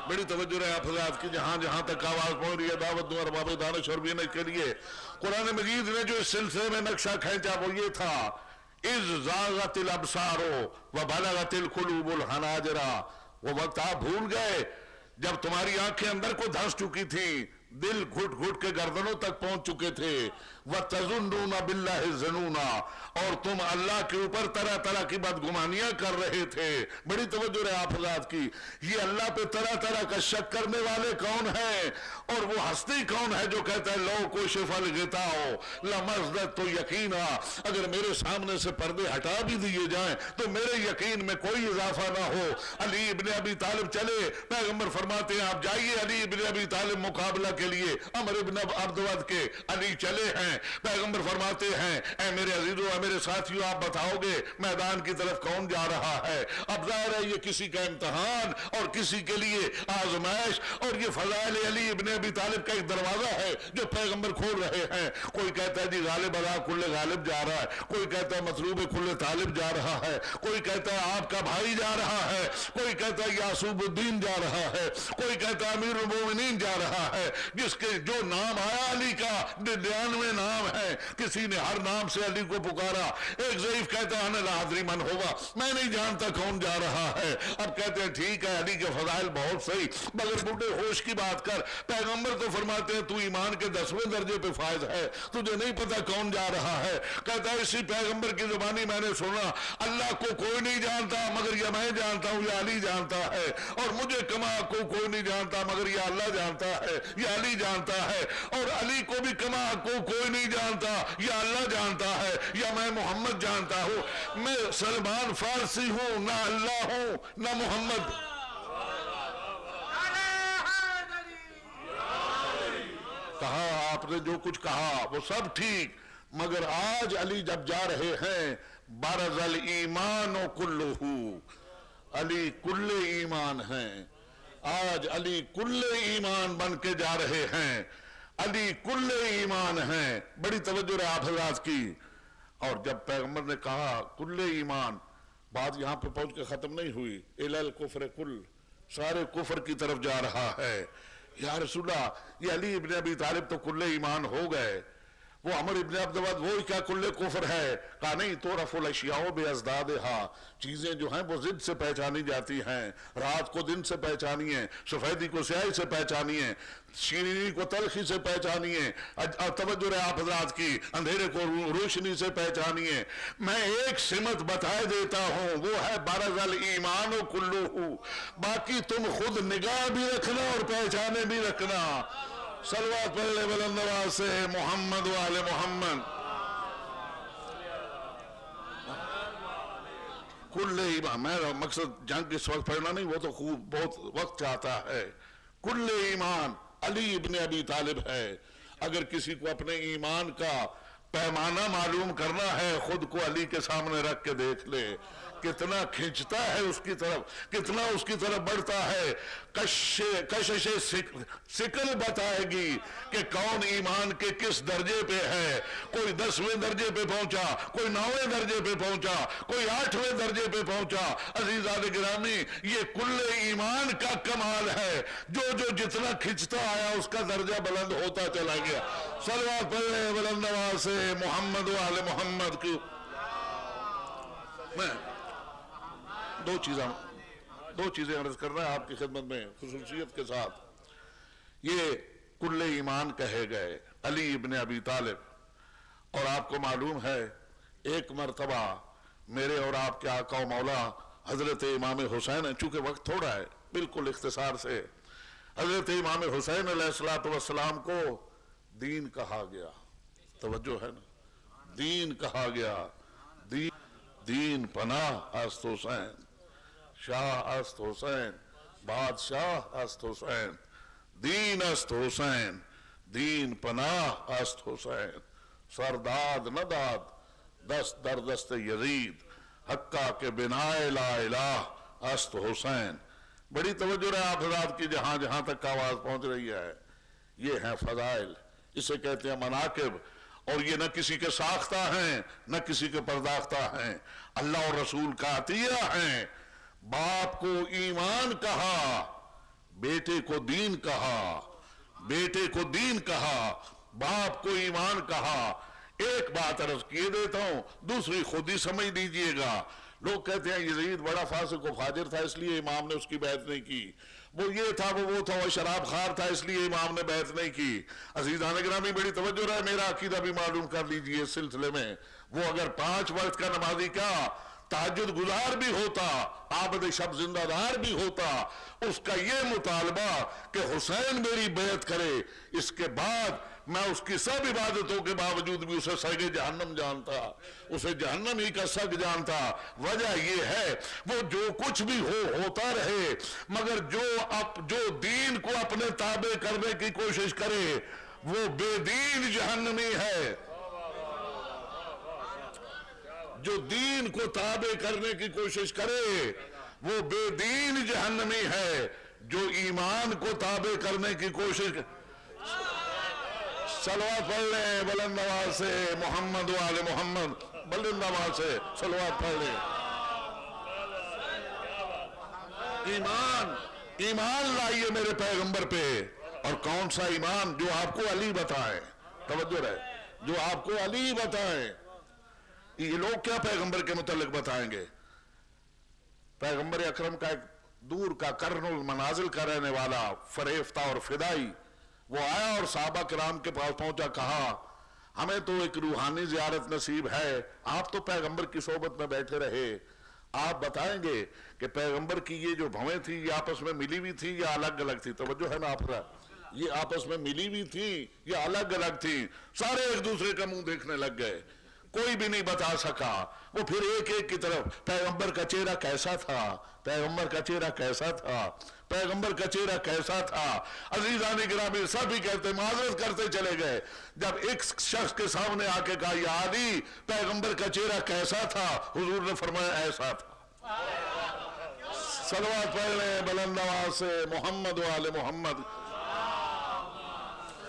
بڑی توجہ رہے آپ حضرات کی، جہاں جہاں تک آواز پہنچ رہی ہے، دعوت دوں اور باب دانش اور بینش کے لیے۔ قرآن مجید نے جو اس سلسلے میں نقشہ کھینچا وہ یہ تھا از زاغت الابصارو و بلغت القلوب الحناجرہ وہ وقت آپ بھول گئے جب تمہاری آنکھیں اندر کو دھنس چکی تھی دل گھٹ گھٹ کے گردنوں تک پہنچ چکے تھے۔ وَتَظُنُّونَ بِاللَّهِ الزَّنُونَ اور تم اللہ کے اوپر طرح طرح کی بدگمانیاں کر رہے تھے۔ بڑی توجہ رہے آپ حضرات کی۔ یہ اللہ پہ طرح طرح کا شک کرنے والے کون ہیں؟ اور وہ ہستی کون ہے جو کہتا ہے، لو کو شفل گتا ہو لمزدت تو یقینا۔ اگر میرے سامنے سے پردے ہٹا بھی دیے جائیں، تو میرے یقین میں کوئی اضافہ نہ ہو۔ علی ابن ابی طالب چلے۔ پیغمبر فرماتے ہیں، آپ جائیے علی ابن ابی طالب مقابلہ کے لیے۔ عمر ابن عبدود کے علی چلے ہیں۔ پیغمبر فرماتے ہیں، اے میرے عزیزو اے میرے ساتھیو آپ بتاؤ گے میدان کی طرف کون جا رہا ہے؟ اب ظاہر ہے یہ کسی کا امتحان اور کسی کے لیے آزمائش اور یہ فضائل علی ابن ابی طالب کا ایک دروازہ ہے جو پیغمبر کھول رہے ہیں۔ کوئی کہتا ہے جی غالب ادا کل غالب جا رہا ہے، کوئی کہتا ہے مطلوب کل طالب جا رہا ہے، کوئی کہتا ہے آپ کا بھائی جا رہا ہے، کوئی کہتا ہے یاسوب الدین جا رہا ہے، کوئی کہتا ہے امیر المومنین جا رہا ہے۔ جس کے جو نام آیا علی کا، ننانوے نام ہے، کسی نے ہر نام سے علی کو پکارا۔ ایک ضعیف کہتا ہے لا حضری من ہوگا میں نہیں جانتا کون جا رہا ہے۔ اب کہتے ہیں، ٹھیک ہے، علی کے فضائل بہت صحیح۔ مگر بڈھے ہوش کی بات کر، پیغمبر تو فرماتے ہیں، تو ایمان کے دسویں درجے پہ فائز ہے۔ تجھے نہیں پتا کون جا رہا ہے۔ کہتا ہے، اسی پیغمبر کی زبانی میں نے سنا، اللہ کو کوئی نہیں جانتا، مگر یہ میں جانتا ہوں، یہ علی جانتا ہے۔ اور مجھے کما کو کوئی نہیں جانتا، مگر یہ اللہ جانتا ہے، یہ علی جانتا ہے۔ اور علی کو بھی کما کو کوئی نہیں جانتا، یا اللہ جانتا ہے، یا میں محمد جانتا ہوں۔ میں سلمان فارسی ہوں، نہ اللہ ہوں، نہ محمد۔ کہا آپ نے جو کچھ کہا، وہ سب ٹھیک۔ مگر آج علی جب جا رہے ہیں، بارز الایمان و کلہو علی کل ایمان ہیں۔ آج علی کل ایمان بن کے جا رہے ہیں۔ علی کل ایمان ہیں۔ بڑی توجہ رہے آپ حضرات کی۔ اور جب پیغمبر نے کہا کل ایمان، بات یہاں پہ پہنچ کے ختم نہیں ہوئی۔ الال کفر کل، سارے کفر کی طرف جا رہا ہے۔ یا رسول اللہ، یہ علی ابن ابی طالب تو کل ایمان ہو گئے۔ وہ عمر ابن عبدالعبد وہی کیا کل کفر ہے؟ کہا نہیں تو رف الاشیاء بے ازداد چیزیں جو ہیں وہ ضد سے پہچانی جاتی ہیں، رات کو دن سے پہچانی ہیں، سفیدی کو سیاہی سے پہچانی ہیں۔ شیرینی کو تلخی سے پہچانی ہے۔ توجہ رہے آپ حضرات کی۔ اندھیرے کو روشنی سے پہچانی ہے۔ میں ایک سمت بتائے دیتا ہوں۔ وہ ہے بارز الایمان و کلو باقی تم خود نگاہ بھی رکھنا اور پہچانے بھی رکھنا۔ سلوات پڑھلے بلند سے محمد والے محمد۔ کل ایمان میں مقصد جنگ اس وقت پڑھنا نہیں، وہ تو خوب بہت وقت چاہتا ہے۔ کل ایمان۔ علی ابن ابی طالب ہے۔ اگر کسی کو اپنے ایمان کا پیمانہ معلوم کرنا ہے، خود کو علی کے سامنے رکھ کے دیکھ لے۔ کتنا کھنچتا ہے اس کی طرف، کتنا اس کی طرف بڑھتا ہے۔ کشش سکل بتائے گی کہ کون ایمان کے کس درجے پہ ہے۔ کوئی دسویں درجے پہ پہنچا، کوئی نویں درجے پہ پہنچا، کوئی آٹھویں درجے پہ پہنچا۔ عزیز گرامی، یہ کل ایمان کا کمال ہے۔ جو جو جتنا کھنچتا آیا، اس کا درجہ بلند ہوتا چلا گیا۔ سلوات پڑھنے بلند نواز سے، محمد وال محمد کی میں دو چیزیں دو چیزیں عرض کر رہا ہے آپ کی خدمت میں خصوصیت کے ساتھ۔ یہ کل ایمان کہے گئے، علی ابن ابی طالب۔ اور آپ کو معلوم ہے، ایک مرتبہ میرے اور آپ کے آقا و مولا حضرت امام حسین ہیں چونکہ وقت تھوڑا ہے، بالکل اختصار سے، حضرت امام حسین علیہ السلام والسلام کو دین کہا گیا۔ توجہ ہے نا؟ دین کہا گیا۔ دین دین پناہ آست حسین شاہ است حسین، بادشاہ است حسین، دین است حسین، دین پناہ است حسین سرداد نداد دست دردست یزید حقہ کے بنا لا الہ است حسین۔ بڑی توجہ ہے آپ حضرات کی، جہاں جہاں تک آواز پہنچ رہی ہے۔ یہ ہیں فضائل۔ اسے کہتے ہیں مناقب۔ اور یہ نہ کسی کے ساختہ ہیں، نہ کسی کے پرداختہ ہیں۔ اللہ اور رسول کا عطیہ ہیں۔ باپ کو ایمان کہا، بیٹے کو دین کہا، بیٹے کو دین کہا، باپ کو ایمان کہا۔ ایک بات عرض کیے دیتا ہوں، دوسری خود ہی سمجھ دیجیے گا۔ لوگ کہتے ہیں یزید بڑا فاسق و فاجر تھا، اس لیے امام نے اس کی بیعت نہیں کی۔ وہ یہ تھا، وہ وہ تھا، وہ شراب خار تھا، اس لیے امام نے بیعت نہیں کی۔ عزیز عزیزان گرامی، بڑی توجہ ہے میرا عقیدہ بھی معلوم کر لیجیے اس سلسلے میں۔ وہ اگر پانچ وقت کا نمازی کا تاجد گزار بھی ہوتا، عابد شب زندہ دار بھی ہوتا، اس کا یہ مطالبہ کہ حسین میری بیعت کرے، اس کے بعد میں اس کی سب عبادتوں کے باوجود بھی اسے سگ جہنم جانتا، اسے جہنم ہی کا سگ جانتا۔ وجہ یہ ہے، وہ جو کچھ بھی ہو، ہوتا رہے، مگر جو اپ، جو دین کو اپنے تابع کرنے کی کوشش کرے، وہ بے دین جہنمی ہے۔ جو دین کو تابع کرنے کی کوشش کرے، وہ بے دین جہنمی ہے۔ جو ایمان کو تابع کرنے کی کوشش سلوات پڑھ لیں، بلند آواز سے محمد وال محمد، بلند آواز سے سلوات پڑھ لیں۔ ایمان ایمان لائیے میرے پیغمبر پہ۔ اور کون سا ایمان؟ جو آپ کو علی بتائیں توجہ رہے۔ جو آپ کو علی بتائیں یہ لوگ کیا پیغمبر کے متعلق بتائیں گے؟ پیغمبر اکرم کا ایک دور کا کرن المنازل کا رہنے والا فریفتہ اور فدائی، وہ آیا اور صحابہ کرام کے پاس پہنچا، کہا، ہمیں تو ایک روحانی زیارت نصیب ہے، آپ تو پیغمبر کی صحبت میں بیٹھے رہے۔ آپ بتائیں گے کہ پیغمبر کی یہ جو بھویں تھی یہ آپس میں ملی ہوئی تھی یا الگ الگ تھی توجہ ہے نا آپ کا۔ یہ آپس میں ملی ہوئی تھی یا الگ الگ تھی سارے ایک دوسرے کا منہ دیکھنے لگ گئے۔ کوئی بھی نہیں بتا سکا۔ وہ پھر ایک ایک کی طرف، پیغمبر کا چہرہ کیسا تھا؟ پیغمبر کا چہرہ کیسا تھا؟ پیغمبر کا چہرہ کیسا تھا؟ عزیزان گرامی، سب ہی کہتے، معذرت کرتے چلے گئے۔ جب ایک شخص کے سامنے آ کے کہا یہ عادی پیغمبر کا چہرہ کیسا تھا؟ حضور نے فرمایا، ایسا تھا۔ سلوات پہلے بلند آواز سے، محمد والے محمد۔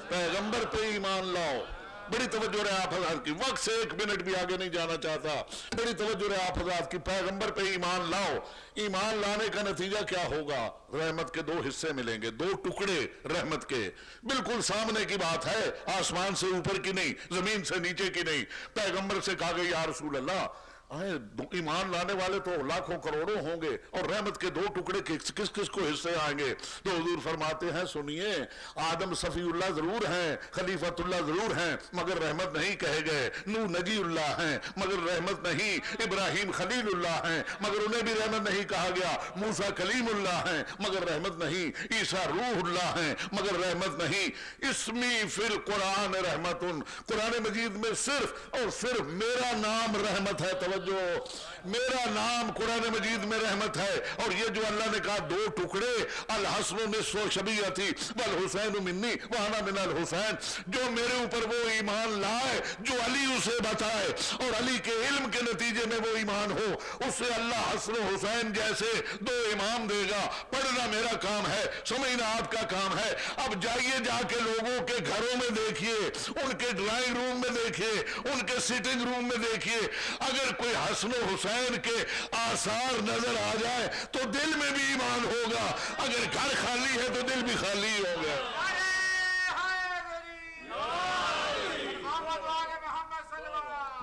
پیغمبر پہ ایمان لاؤ۔ بڑی توجہ رہے آپ حضرات کی۔ وقت سے ایک منٹ بھی آگے نہیں جانا چاہتا۔ بڑی توجہ رہے آپ حضرات کی۔ پیغمبر پہ ایمان لاؤ۔ ایمان لانے کا نتیجہ کیا ہوگا؟ رحمت کے دو حصے ملیں گے۔ دو ٹکڑے رحمت کے۔ بالکل سامنے کی بات ہے۔ آسمان سے اوپر کی نہیں، زمین سے نیچے کی نہیں۔ پیغمبر سے کہا گئی یا رسول اللہ ایمان لانے والے تو لاکھوں کروڑوں ہوں گے اور رحمت کے دو ٹکڑے کس کس کو حصے آئیں گے؟ تو حضور فرماتے ہیں، سنیے، آدم صفی اللہ ضرور ہیں خلیفت اللہ ضرور ہیں، مگر رحمت نہیں کہے گئے۔ نو نجی اللہ ہیں، مگر رحمت نہیں۔ ابراہیم خلیل اللہ ہیں، مگر انہیں بھی رحمت نہیں کہا گیا۔ موسا کلیم اللہ ہیں، مگر رحمت نہیں۔ عیسیٰ روح اللہ ہیں، مگر رحمت نہیں۔ اسمی فر قرآن رحمت قرآن مجید میں صرف اور صرف میرا نام رحمت ہے، توجہ توجہ. میرا نام قرآن مجید میں رحمت ہے اور یہ جو اللہ نے کہا دو ٹکڑے، الحسن میں سو شبیہ تھی، والحسین حسین منی، وانا من الحسین. جو میرے اوپر وہ ایمان لائے، جو علی اسے بتائے، اور علی کے علم کے نتیجے میں وہ ایمان ہو، اسے اللہ حسن حسین جیسے دو امام دے گا. پڑھنا میرا کام ہے، سمجھنا آپ کا کام ہے. اب جائیے جا کے لوگوں کے گھروں میں دیکھیے، ان کے ڈرائنگ روم میں دیکھیے، ان کے سٹنگ روم میں دیکھیے. اگر کوئی پر حسن و حسین کے آثار نظر آ جائے تو دل میں بھی ایمان ہوگا۔ اگر گھر خالی ہے تو دل بھی خالی ہوگا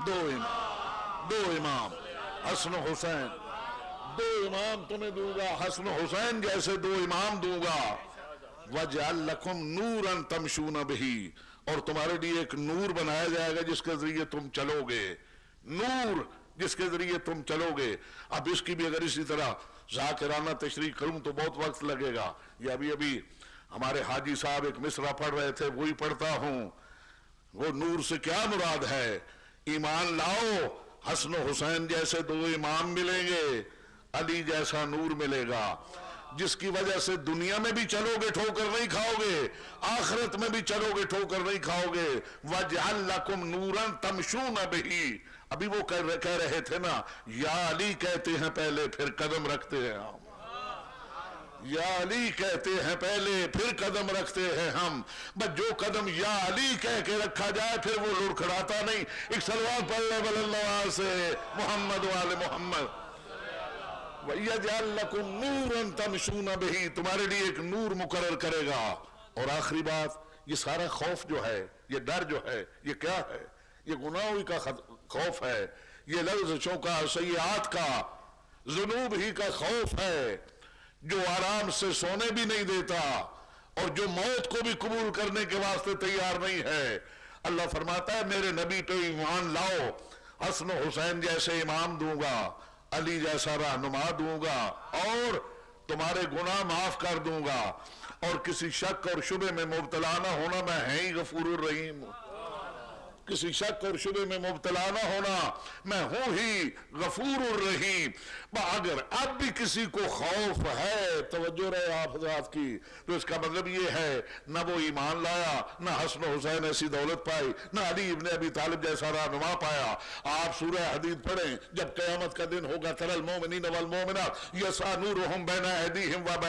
دو امام دو امام، حسن و حسین۔ دو امام تمہیں دوں گا، حسن و حسین جیسے دو امام دوں گا۔ وَجْعَلْ لَكُمْ نُورًا تَمْشُونَ بِهِ۔ اور تمہارے لیے ایک نور بنایا جائے گا جس کے ذریعے تم چلو گے۔ نور جس کے ذریعے تم چلو گے۔ اب اس کی بھی اگر اسی طرح ذاکرانہ تشریح کروں تو بہت وقت لگے گا۔ یہ ابھی ابھی ہمارے حاجی صاحب ایک مصرہ پڑھ رہے تھے، وہی پڑھتا ہوں۔ وہ نور سے کیا مراد ہے؟ ایمان لاؤ، حسن و حسین جیسے دو امام ملیں گے، علی جیسا نور ملے گا۔ جس کی وجہ سے دنیا میں بھی چلو گے ٹھوکر نہیں کھاؤ گے، آخرت میں بھی چلو گے ٹھوکر نہیں کھاؤ گے۔ وَجْعَلْ لَكُمْ نُورًا تَمْشُونَ بِهِ ابھی وہ کہہ رہے تھے نا، یا علی کہتے ہیں پہلے پھر قدم رکھتے ہیں ہم۔ یا علی کہتے ہیں پہلے پھر قدم رکھتے ہیں ہم۔ بس جو قدم یا علی کہہ کے رکھا جائے، پھر وہ لڑکھڑاتا نہیں۔ ایک سلوات پڑھ لے بل اللہ سے محمد وال محمد۔ وَيَجْعَلْ نُورًا تَمْشُونَ بِهِ، تمہارے لیے ایک نور مقرر کرے گا۔ اور آخری بات، یہ سارا خوف جو ہے، یہ ڈر جو ہے، یہ کیا ہے؟ یہ گناہوی کا خوف ہے، یہ لفظوں کا سیئات کا، ذنوب ہی کا خوف ہے۔ جو آرام سے سونے بھی نہیں دیتا اور جو موت کو بھی قبول کرنے کے واسطے تیار نہیں ہے۔ اللہ فرماتا ہے، میرے نبی پہ ایمان لاؤ، حسن و حسین جیسے امام دوں گا، علی جیسا رہنما دوں گا اور تمہارے گناہ معاف کر دوں گا۔ اور کسی شک اور شبے میں مبتلا نہ ہونا، میں ہے ہی غفور الرحیم ہوں۔ کسی شک اور شبے میں مبتلا نہ ہونا میں ہوں ہی غفور الرحیم۔ اگر اب بھی کسی کو خوف ہے، توجہ رہے آپ حضرات کی، تو اس کا مطلب یہ ہے، نہ وہ ایمان لایا، نہ حسن حسین ایسی دولت پائی، نہ علی ابن ابی طالب جیسا رہنما پایا۔ آپ سورہ حدید پڑھیں، جب قیامت کا دن ہوگا ترل مومنین والمومنات یسا نورہم بین اہدیہم و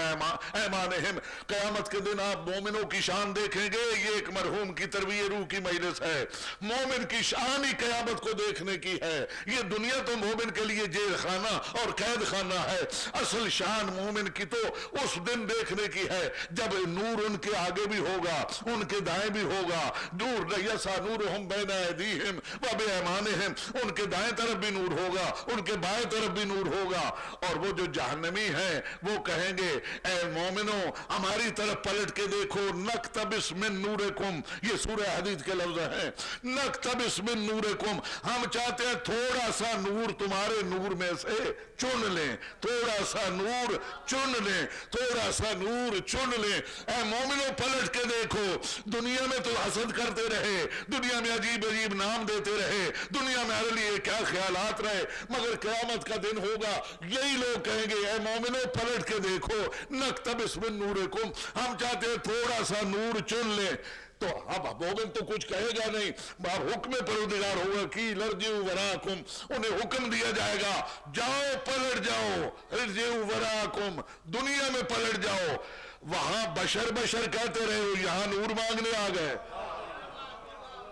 ایمانہم۔ قیامت کے دن آپ مومنوں کی شان دیکھیں گے، یہ ایک مرحوم کی تربیہ روح کی مجلس ہے۔ مومن کی شان ہی قیامت کو دیکھنے کی ہے۔ یہ دنیا تو مومن کے لیے جیل خانہ اور قید خانہ ہے۔ اصل شان مومن کی تو اس دن دیکھنے کی ہے، جب نور ان کے آگے بھی ہوگا، ان کے دائیں بھی ہوگا۔ دور یسا نور ہم بین ایدیہم و بے ایمانہم۔ ان کے دائیں طرف بھی نور ہوگا، ان کے بائیں طرف بھی نور ہوگا۔ اور وہ جو جہنمی ہیں، وہ کہیں گے، اے مومنوں، ہماری طرف پلٹ کے دیکھو۔ نکتبس من نورکم۔ یہ سورہ حدیث کے لفظ ہیں۔ نکتبس من نورکم۔ ہم چاہتے ہیں تھوڑا سا نور تمہارے نور میں سے چن لیں تھوڑا سا نور چن لیں تھوڑا سا نور چن لیں اے مومنوں پلٹ کے دیکھو دنیا میں تو حسد کرتے رہے دنیا میں عجیب عجیب نام دیتے رہے دنیا میں ہر لیے کیا خیالات رہے مگر قیامت کا دن ہوگا یہی لوگ کہیں گے اے مومنوں پلٹ کے دیکھو نکتبس من نورکم ہم چاہتے ہیں تھوڑا سا نور چن لیں تو اب مومن تو کچھ کہے گا نہیں بار حکم پرودگار ہوگا کی لرجیو وراکم، انہیں حکم دیا جائے گا، جاؤ پلٹ جاؤ لرجیو وراکم، دنیا میں پلٹ جاؤ۔ وہاں بشر بشر کہتے رہے ہو یہاں نور مانگنے آ گئے۔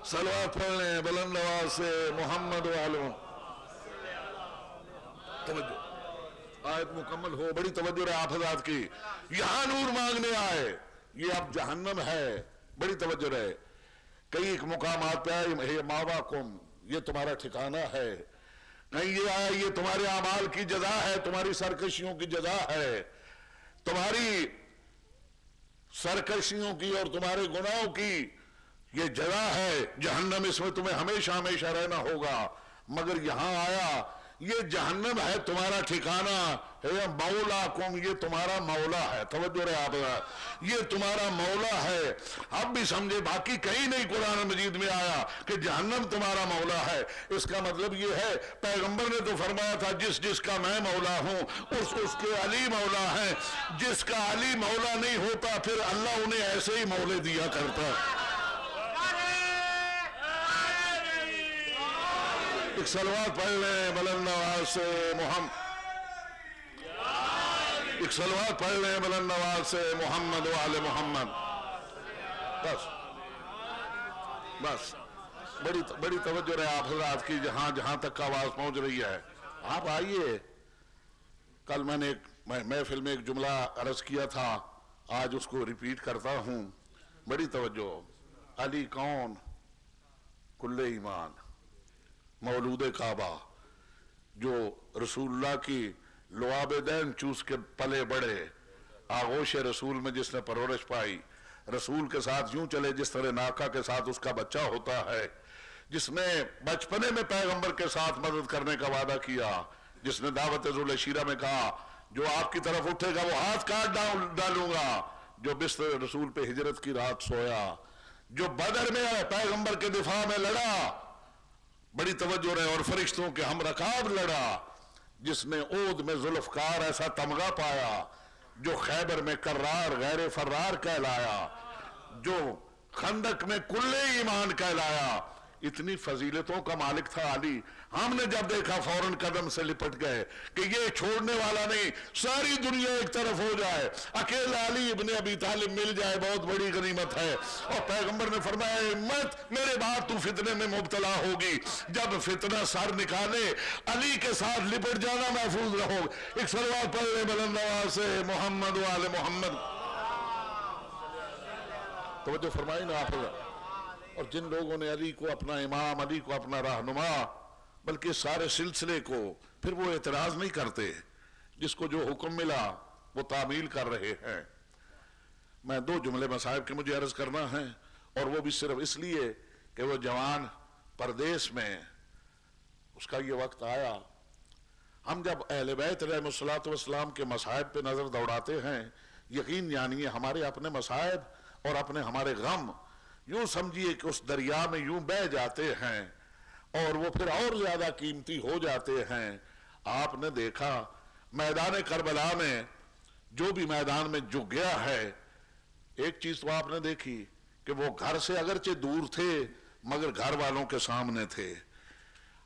سلوات پڑھ بلند نواز سے محمد والوں۔ توجہ۔ آیت مکمل ہو، بڑی توجہ رہے آپ حضرات کی۔ یہاں نور مانگنے آئے، یہ اب جہنم ہے۔ بڑی توجہ رہے۔ کئی ایک مقامات پہ آئے ماوا کم، یہ تمہارا ٹھکانہ ہے۔ کہیں یہ آیا یہ تمہارے اعمال کی جزا ہے، تمہاری سرکشیوں کی جزا ہے۔ تمہاری سرکشیوں کی اور تمہارے گناہوں کی یہ جزا ہے۔ جہنم اس میں تمہیں ہمیشہ ہمیشہ رہنا ہوگا۔ مگر یہاں آیا، یہ جہنم ہے تمہارا ٹھکانہ۔ مولا کم یہ تمہارا مولا ہے۔ توجہ رہے آپ یہ تمہارا مولا ہے۔ اب بھی سمجھے، باقی کہیں نہیں قرآن مجید میں آیا کہ جہنم تمہارا مولا ہے۔ اس کا مطلب یہ ہے، پیغمبر نے تو فرمایا تھا، جس جس کا میں مولا ہوں، اس اس کے علی مولا ہے جس کا علی مولا نہیں ہوتا، پھر اللہ انہیں ایسے ہی مولے دیا کرتا۔ ہے ایک سلوات پڑھ لیں، بلند نواز سے، محمد ایک سلوات پڑھ لیں بلند نواز سے، محمد وآل محمد۔ بس۔ بس۔ بڑی بڑی توجہ رہے آپ حضرات کی، جہاں جہاں تک آواز پہنچ رہی ہے۔ آپ آئیے۔ کل میں نے ایک محفل میں ایک جملہ عرض کیا تھا۔ آج اس کو ریپیٹ کرتا ہوں۔ بڑی توجہ۔ علی کون؟ کل ایمان۔ مولود کعبہ۔ جو رسول اللہ کی لواب دین چوس کے پلے بڑے آغوش رسول میں جس نے پرورش پائی، رسول کے ساتھ یوں چلے جس طرح ناکہ کے ساتھ اس کا بچہ ہوتا ہے، جس نے بچپنے میں پیغمبر کے ساتھ مدد کرنے کا وعدہ کیا، جس نے دعوت ذوال شیرہ میں کہا، جو آپ کی طرف اٹھے گا، وہ ہاتھ کاٹ ڈالوں گا۔ جو بستر رسول پہ ہجرت کی رات سویا، جو بدر میں پیغمبر کے دفاع میں لڑا، بڑی توجہ رہے اور فرشتوں کے ہم رکاب لڑا۔ جس نے عود میں ذوالفقار ایسا تمغہ پایا، جو خیبر میں کرار غیر فرار کہلایا، جو خندق میں کل ایمان کہلایا، اتنی فضیلتوں کا مالک تھا علی ہم نے جب دیکھا فوراً قدم سے لپٹ گئے کہ یہ چھوڑنے والا نہیں، ساری دنیا ایک طرف ہو جائے۔ اکیلا علی ابن ابی طالب مل جائے، بہت بڑی غنیمت ہے۔ اور پیغمبر نے فرمایا، امت میرے بعد تو فتنے میں مبتلا ہوگی۔ جب فتنہ سر نکالے، علی کے ساتھ لپٹ جانا محفوظ رہو۔ ایک سلوات پڑھ لے بلند سے، محمد وال محمد۔ توجہ فرمائی نا آپ۔ اور جن لوگوں نے علی کو اپنا امام، علی کو اپنا رہنما بلکہ سارے سلسلے کو پھر وہ اعتراض نہیں کرتے جس کو جو حکم ملا وہ تعمیل کر رہے ہیں۔ میں دو جملے مصاحب کے مجھے عرض کرنا ہے اور وہ بھی صرف اس لیے کہ وہ جوان پردیس میں اس کا یہ وقت آیا۔ ہم جب اہل بیت رحم الصلاۃ والسلام کے مصاحب پہ نظر دوڑاتے ہیں، یقین جانیے ہمارے اپنے مصائب اور اپنے ہمارے غم یوں سمجھیے کہ اس دریا میں یوں بہ جاتے ہیں۔ اور وہ پھر اور زیادہ قیمتی ہو جاتے ہیں۔ آپ نے دیکھا، میدان کربلا میں جو بھی میدان میں جو گیا ہے، ایک چیز تو آپ نے دیکھی کہ وہ گھر سے اگرچہ دور تھے، مگر گھر والوں کے سامنے تھے۔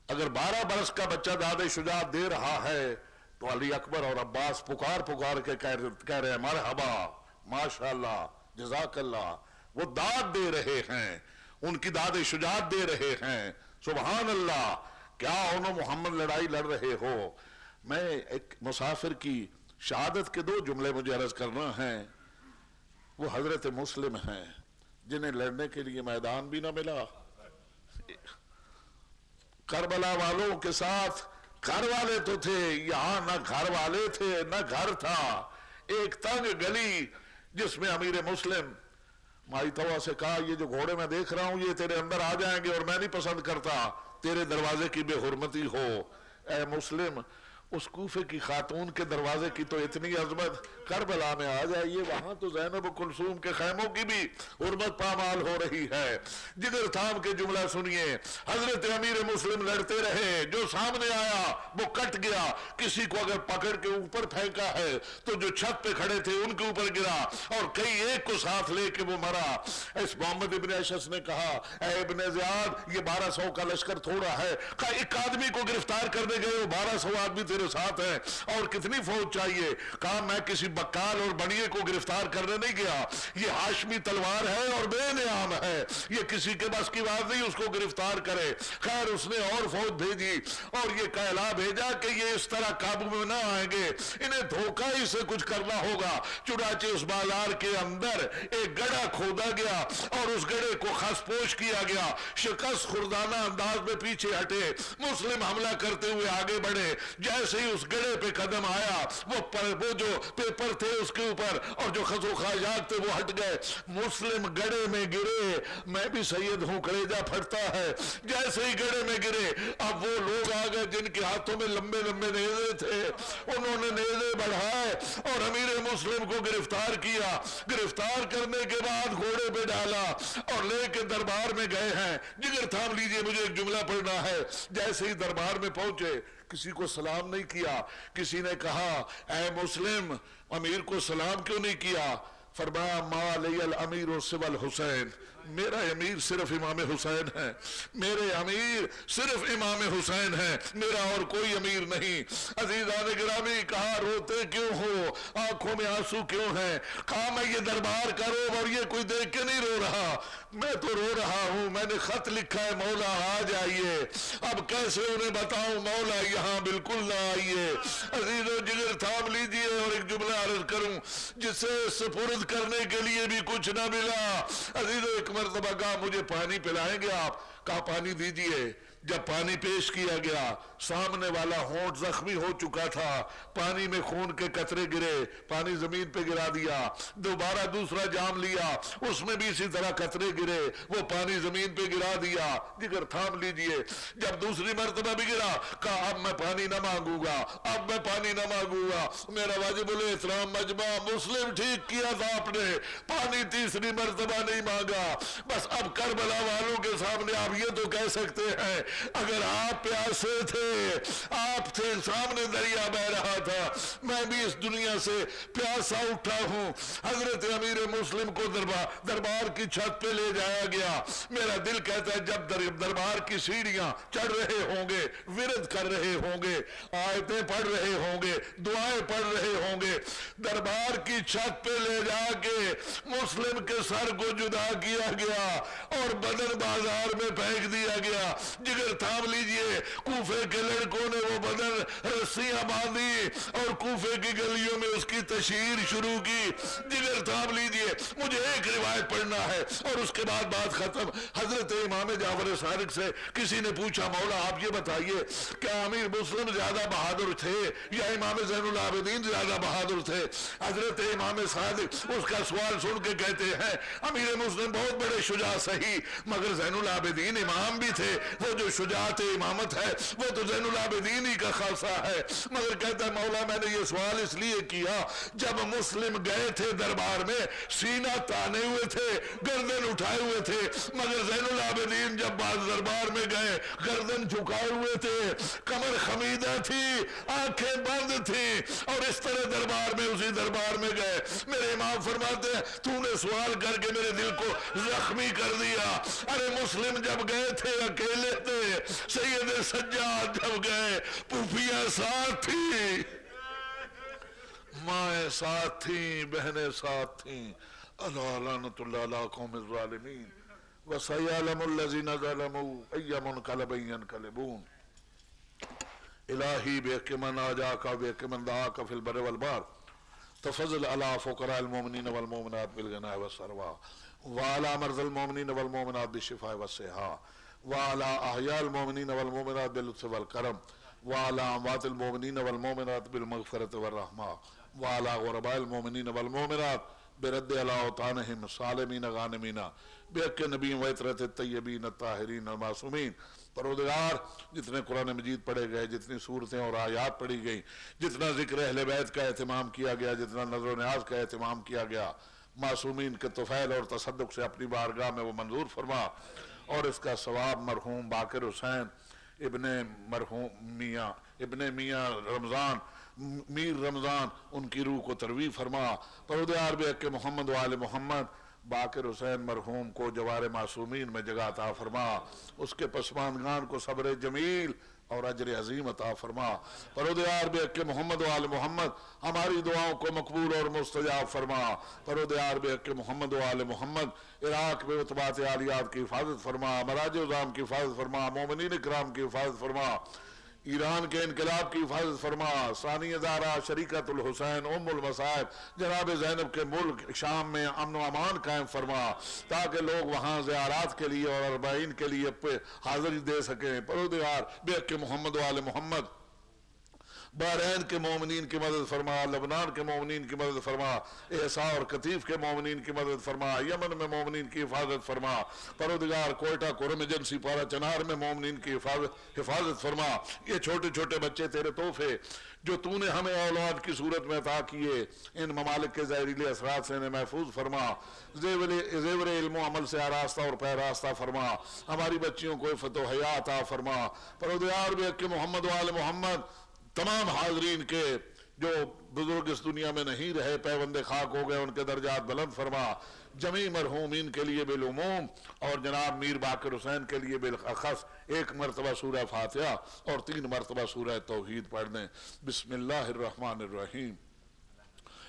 اگر بارہ برس کا بچہ داد شجاع دے رہا ہے، تو علی اکبر اور عباس پکار پکار کے کہہ رہے ہیں، مرحبا، ماشاءاللہ، جزاک اللہ۔ وہ داد دے رہے ہیں، ان کی داد شجاعت دے رہے ہیں۔ سبحان اللہ کیا انہوں محمد لڑائی لڑ رہے ہو؟ میں ایک مسافر کی شہادت کے دو جملے مجھے عرض کرنا ہیں۔ وہ حضرت مسلم ہیں، جنہیں لڑنے کے لیے میدان بھی نہ ملا۔ کربلا والوں کے ساتھ گھر والے تو تھے، یہاں نہ گھر والے تھے، نہ گھر تھا۔ ایک تنگ گلی جس میں امیر مسلم مائی توا سے کہا، یہ جو گھوڑے میں دیکھ رہا ہوں، یہ تیرے اندر آ جائیں گے اور میں نہیں پسند کرتا، تیرے دروازے کی بے حرمتی ہو۔ اے مسلم، اس کوفے کی خاتون کے دروازے کی تو اتنی عظمت کربلا میں آ جائیے، وہاں تو زینب و کلسوم کے خیموں کی بھی حرمت پامال ہو رہی ہے۔ جگر تھام کے جملہ سنیے، حضرت امیر مسلم لڑتے رہے، جو سامنے آیا، وہ کٹ گیا۔ کسی کو اگر پکڑ کے اوپر پھینکا ہے، تو جو چھت پہ کھڑے تھے، ان کے اوپر گرا۔ اور کئی ایک کو ساتھ لے کے وہ مرا۔ اس محمد ابن عشس نے کہا، اے ابن زیاد، یہ بارہ سو کا لشکر تھوڑا ہے۔ کہا، ایک آدمی کو گرفتار کرنے گئے وہ بارہ سو آدمی تیرے ساتھ ہیں، اور کتنی فوج چاہیے؟ کہا، میں کسی بکال اور بنیے کو گرفتار کرنے نہیں گیا۔ یہ ہاشمی تلوار ہے اور بے نیام ہے۔ یہ کسی کے بس کی بات نہیں اس کو گرفتار کرے۔ خیر اس نے اور فوج بھیجی اور یہ کہلا بھیجا کہ یہ اس طرح قابو میں نہ آئیں گے۔ انہیں دھوکہ ہی سے کچھ کرنا ہوگا۔ چنانچہ اس بازار کے اندر ایک گڑا کھودا گیا اور اس گڑے کو خس پوش کیا گیا۔ شکست خوردانہ انداز میں پیچھے ہٹے۔ مسلم حملہ کرتے ہوئے آگے بڑھے۔ جیسے ہی اس گڑے پہ قدم آیا وہ, پر وہ جو پیپر پتھر تھے اس کے اوپر اور جو خز و تھے وہ ہٹ گئے۔ مسلم گڑے میں گرے۔ میں بھی سید ہوں، کلیجہ پھٹتا ہے۔ جیسے ہی گڑے میں گرے۔ اب وہ لوگ آگئے جن کے ہاتھوں میں لمبے لمبے نیزے تھے۔ انہوں نے نیزے بڑھائے اور امیر مسلم کو گرفتار کیا۔ گرفتار کرنے کے بعد گھوڑے پہ ڈالا اور لے کے دربار میں گئے ہیں۔ جگر تھام لیجیے، مجھے ایک جملہ پڑھنا ہے۔ جیسے ہی دربار میں پہنچے کسی کو سلام نہیں کیا، کسی نے کہا، اے مسلم، امیر کو سلام کیوں نہیں کیا؟ فرمایا، ما لی الامیر و الحسین، میرا امیر صرف امام حسین ہے، میرے امیر صرف امام حسین ہے میرا اور کوئی امیر نہیں۔ عزیز عزیزان گرامی کہا روتے کیوں ہو؟ آنکھوں میں آنسو کیوں ہیں؟ کہا میں یہ دربار کرو اور یہ کوئی دیکھ کے نہیں رو رہا۔ میں تو رو رہا ہوں، میں نے خط لکھا ہے، مولا آ جائیے۔ اب کیسے انہیں بتاؤں؟ مولا یہاں بالکل نہ آئیے۔ عزیز و جگر تھام لیجیے اور ایک جملہ عرض کروں، جسے سپرد کرنے کے لیے بھی کچھ نہ ملا۔ عزیز و ایک مرتبہ کہا، مجھے پانی پلائیں گے آپ؟ کہا، پانی دیجیے۔ جب پانی پیش کیا گیا، سامنے والا ہونٹ زخمی ہو چکا تھا۔ پانی میں خون کے قطرے گرے، پانی زمین پہ گرا دیا، دوبارہ دوسرا جام لیا۔ اس میں بھی اسی طرح قطرے گرے، وہ پانی زمین پہ گرا دیا۔ جگر تھام لیجیے۔ جب دوسری مرتبہ بھی گرا، کہا، اب میں پانی نہ مانگوں گا، اب میں پانی نہ مانگوں گا۔ میرا واجب الاسلام مجمع مسلم ٹھیک کیا تھا آپ نے۔ پانی تیسری مرتبہ نہیں مانگا۔ بس اب کربلا والوں کے سامنے آپ یہ تو کہہ سکتے ہیں اگر آپ پیاسے تھے، آپ تھے، سامنے دریا بہ رہا تھا، میں بھی اس دنیا سے پیاسا اٹھا ہوں۔ حضرت امیر مسلم کو دربار دربار کی چھت پہ لے جایا گیا۔ میرا دل کہتا ہے، جب دربار کی سیڑھیاں چڑھ رہے ہوں گے، ورد کر رہے ہوں گے، آیتیں پڑھ رہے ہوں گے، دعائیں پڑھ رہے ہوں گے۔ دربار کی چھت پہ لے جا کے مسلم کے سر کو جدا کیا گیا اور بدن بازار میں پھینک دیا گیا۔ جگر تھام لیجیے۔ کوفے کے لڑکوں نے وہ بدن رسیاں باندھی اور کوفے کی گلیوں میں اس کی تشہیر شروع کی۔ جی جگر تھام لیجیے، مجھے ایک روایت پڑھنا ہے اور اس کے بعد بات ختم۔ حضرت امام جعفر صادق سے کسی نے پوچھا، مولا آپ یہ بتائیے، کیا امیر مسلم زیادہ بہادر تھے یا امام زین العابدین زیادہ بہادر تھے؟ حضرت امام صادق اس کا سوال سن کے کہتے ہیں، امیر مسلم بہت بڑے شجاع، صحیح، مگر زین العابدین امام بھی تھے، وہ جو شجاعت امامت ہے، وہ تو زین العابدین ہی کا خاصہ ہے۔ مگر کہتا ہے، مولا میں نے یہ سوال اس لیے کیا، جب مسلم گئے تھے دربار میں، سینہ تانے ہوئے تھے، گردن اٹھائے ہوئے تھے، مگر زین العابدین لیکن جب بعض دربار میں گئے، گردن جھکائے ہوئے تھے، کمر خمیدہ تھی، آنکھیں بند تھی اور اس طرح دربار میں، اسی دربار میں گئے۔ میرے امام فرماتے ہیں، تو نے سوال کر کے میرے دل کو زخمی کر دیا۔ ارے مسلم جب گئے تھے، اکیلے تھے، سید سجاد جب گئے، پوفیاں ساتھ تھی مائیں ساتھ تھیں، بہنیں ساتھ تھیں۔ اللہ لعنت اللہ علیہ قوم الظالمین۔ وَسَيَعْلَمُ الَّذِينَ ظَلَمُوا اَيَّ مُنْقَلَبٍ يَنْقَلِبُونَ الہی بے من آجاکا بے من دعاکا فی البر والبار. تفضل علی فقراء المومنین والمومنات بالغناء والسروا وعلى مرض المومنین والمومنات بالشفاء والصحہ. وعلى احیاء المومنین والمومنات باللطف والکرم. وعلى اموات المومنین والمومنات بالمغفرت والرحمہ. وعلى غرباء المومنین والمومنات برد علا اوطانہم سالمین غانمین، بے اکے نبی ویترت الطیبین الطاہرین المعصومین۔ پرودگار جتنے قرآن مجید پڑھے گئے، جتنی صورتیں اور آیات پڑھی گئی جتنا ذکر اہل بیت کا اہتمام کیا گیا، جتنا نظر و نیاز کا اہتمام کیا گیا، معصومین کے طفیل اور تصدق سے اپنی بارگاہ میں وہ منظور فرما۔ اور اس کا ثواب مرحوم باقر حسین ابن مرحوم میاں، ابن میاں رمضان میر رمضان ان کی روح کو ترویح فرما۔ پرودگار بے اکے محمد وآل محمد، باقر حسین مرحوم کو جوار معصومین میں جگہ عطا فرما۔ اس کے پسماندگان کو صبر جمیل اور عجر عظیم عطا فرما۔ پرودیار بے اکے محمد و آل محمد، ہماری دعاؤں کو مقبول اور مستجاب فرما۔ پرودیار بے اکے محمد و آل محمد، عراق میں اتبات عالیات کی حفاظت فرما مراج ازام کی حفاظت فرما، مومنین اکرام کی حفاظت فرما۔ ایران کے انقلاب کی حفاظت فرما، ثانی ادارہ شریکت الحسین، ام المصائب، جناب زینب کے ملک شام میں امن و امان قائم فرما، تاکہ لوگ وہاں زیارات کے لیے اور اربعین کے لیے حاضری دے سکیں۔ پرودگار بے اک محمد وال محمد بحرین کے مومنین کی مدد فرما، لبنان کے مومنین کی مدد فرما احسا اور قطیف کے مومنین کی مدد فرما، یمن میں مومنین کی حفاظت فرما، پرودگار کوئٹہ کورم ایجنسی پارا چنار میں مومنین کی حفاظت فرما، یہ چھوٹے چھوٹے بچے تیرے توفے جو تو نے ہمیں اولاد کی صورت میں عطا کیے، ان ممالک کے زہریلے اثرات سے انہیں محفوظ فرما زیور علم و عمل سے آراستہ اور پیراستہ فرما، ہماری بچیوں کو فتح و عطا فرما، پرودگار بھی اکی محمد وال محمد تمام حاضرین کے جو بزرگ اس دنیا میں نہیں رہے، پیوند خاک ہو گئے، ان کے درجات بلند فرما جمی مرحومین کے لیے بالعموم اور جناب میر باقر حسین کے لیے بالخص ایک مرتبہ سورہ فاتحہ اور تین مرتبہ سورہ توحید پڑھ دیں بسم اللہ الرحمن الرحیم۔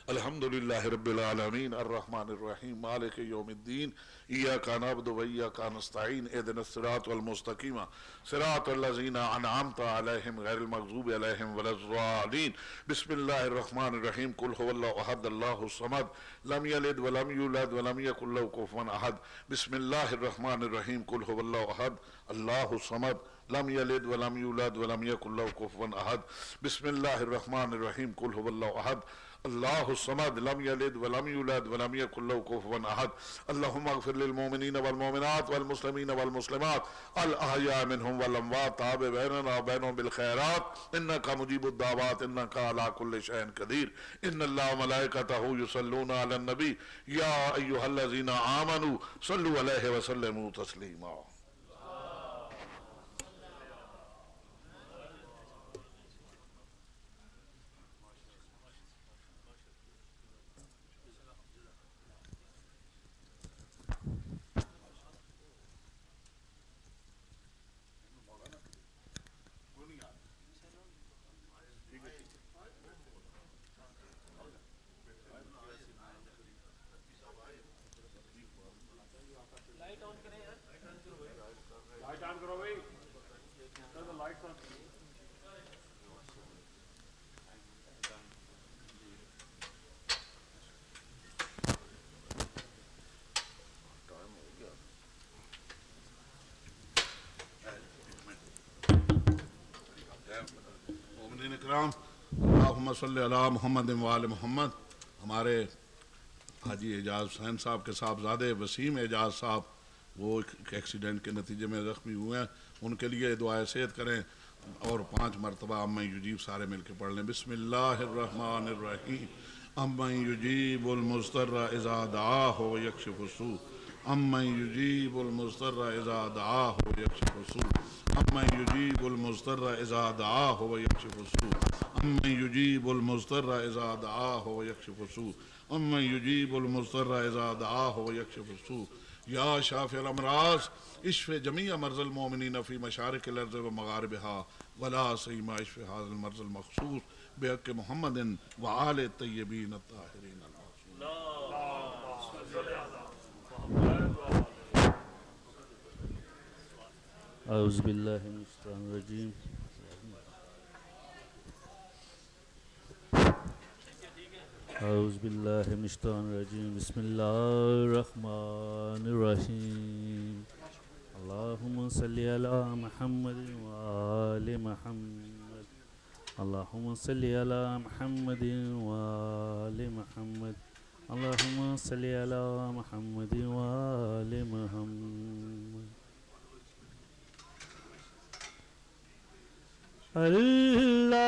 الحمد لله رب العالمين الرحمن الرحيم مالك يوم الدين إياك نعبد وإياك نستعين اهدنا الصراط المستقيم صراط الذين أنعمت عليهم غير المغضوب عليهم ولا الضالين بسم الله الرحمن الرحيم قل هو الله أحد الله الصمد. لم يلد ولم يولد ولم يكن له كفوا أحد بسم الله الرحمن الرحيم قل هو الله أحد الله الصمد. لم يلد ولم يولد ولم يكن له كفوا أحد بسم الله الرحمن الرحيم قل هو الله أحد الله الصمد لم يلد ولم يولد ولم يكن له كفوا احد. اللهم اغفر للمؤمنين والمؤمنات والمسلمين والمسلمات. الاحياء منهم والاموات. تاب بيننا وبينهم بالخيرات انك مجيب الدعوات. انك على كل شيء قدير ان الله وملائكته يصلون على النبي يا ايها الذين امنوا صلوا عليه وسلموا تسليما لائٹ آن کرو بھائی لائٹ آن مومنین اکرام اللہم صلی علی محمد وآل محمد، ہمارے حاجی اعجاز حسین صاحب کے صاحبزادے وسیم اعجاز صاحب، وہ ایک ایکسیڈنٹ کے نتیجے میں زخمی ہوئے ہیں۔ ان کے لیے دعائیں صحت کریں۔ اور پانچ مرتبہ ام یجیب سارے مل کے پڑھ لیں۔ بسم اللہ الرحمن الرحیم۔ ام یجیب المستر اذا دعاہ و یکشف السوء۔ ام یجیب المستر اذا دعاہ و یکشف السوء۔ ام یجیب المستر اذا دعاہ و یکشف السوء۔ ام یجیب المستر اذا دعاہ و یکشف السوء. ام یجیب المستر اذا دعاہ و یکشف السوء. یا شافی الامراض اشف جمیع مرض المومنین فی مشارق الارض و مغاربها ولا سیما اشف هذا المرض المخصوص. بحق محمد و آل الطیبین الطاہرین المعصومین أعوذ بالله من الشيطان الرجيم. أعوذ بالله من الشيطان الرجيم. بسم الله الرحمن الرحيم. اللهم صل على محمد وآل محمد. اللهم صل على محمد وآل محمد. اللهم صل على محمد وآل محمد. الله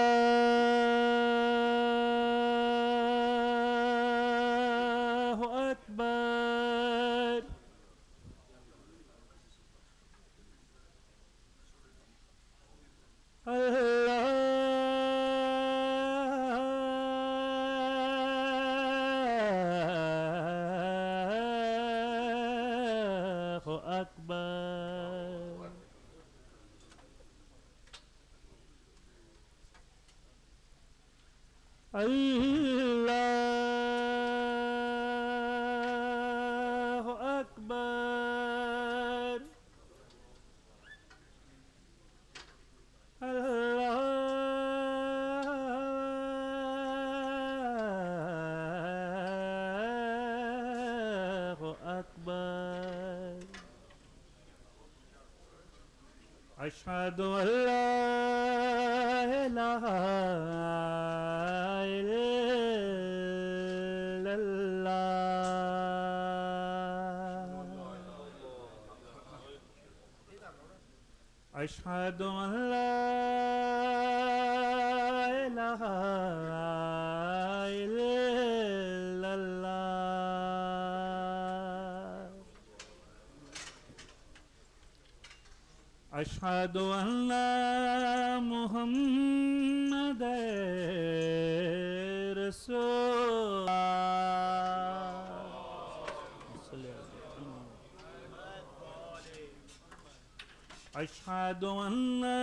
أشهد أن لا محمد رسول أشهد أن لا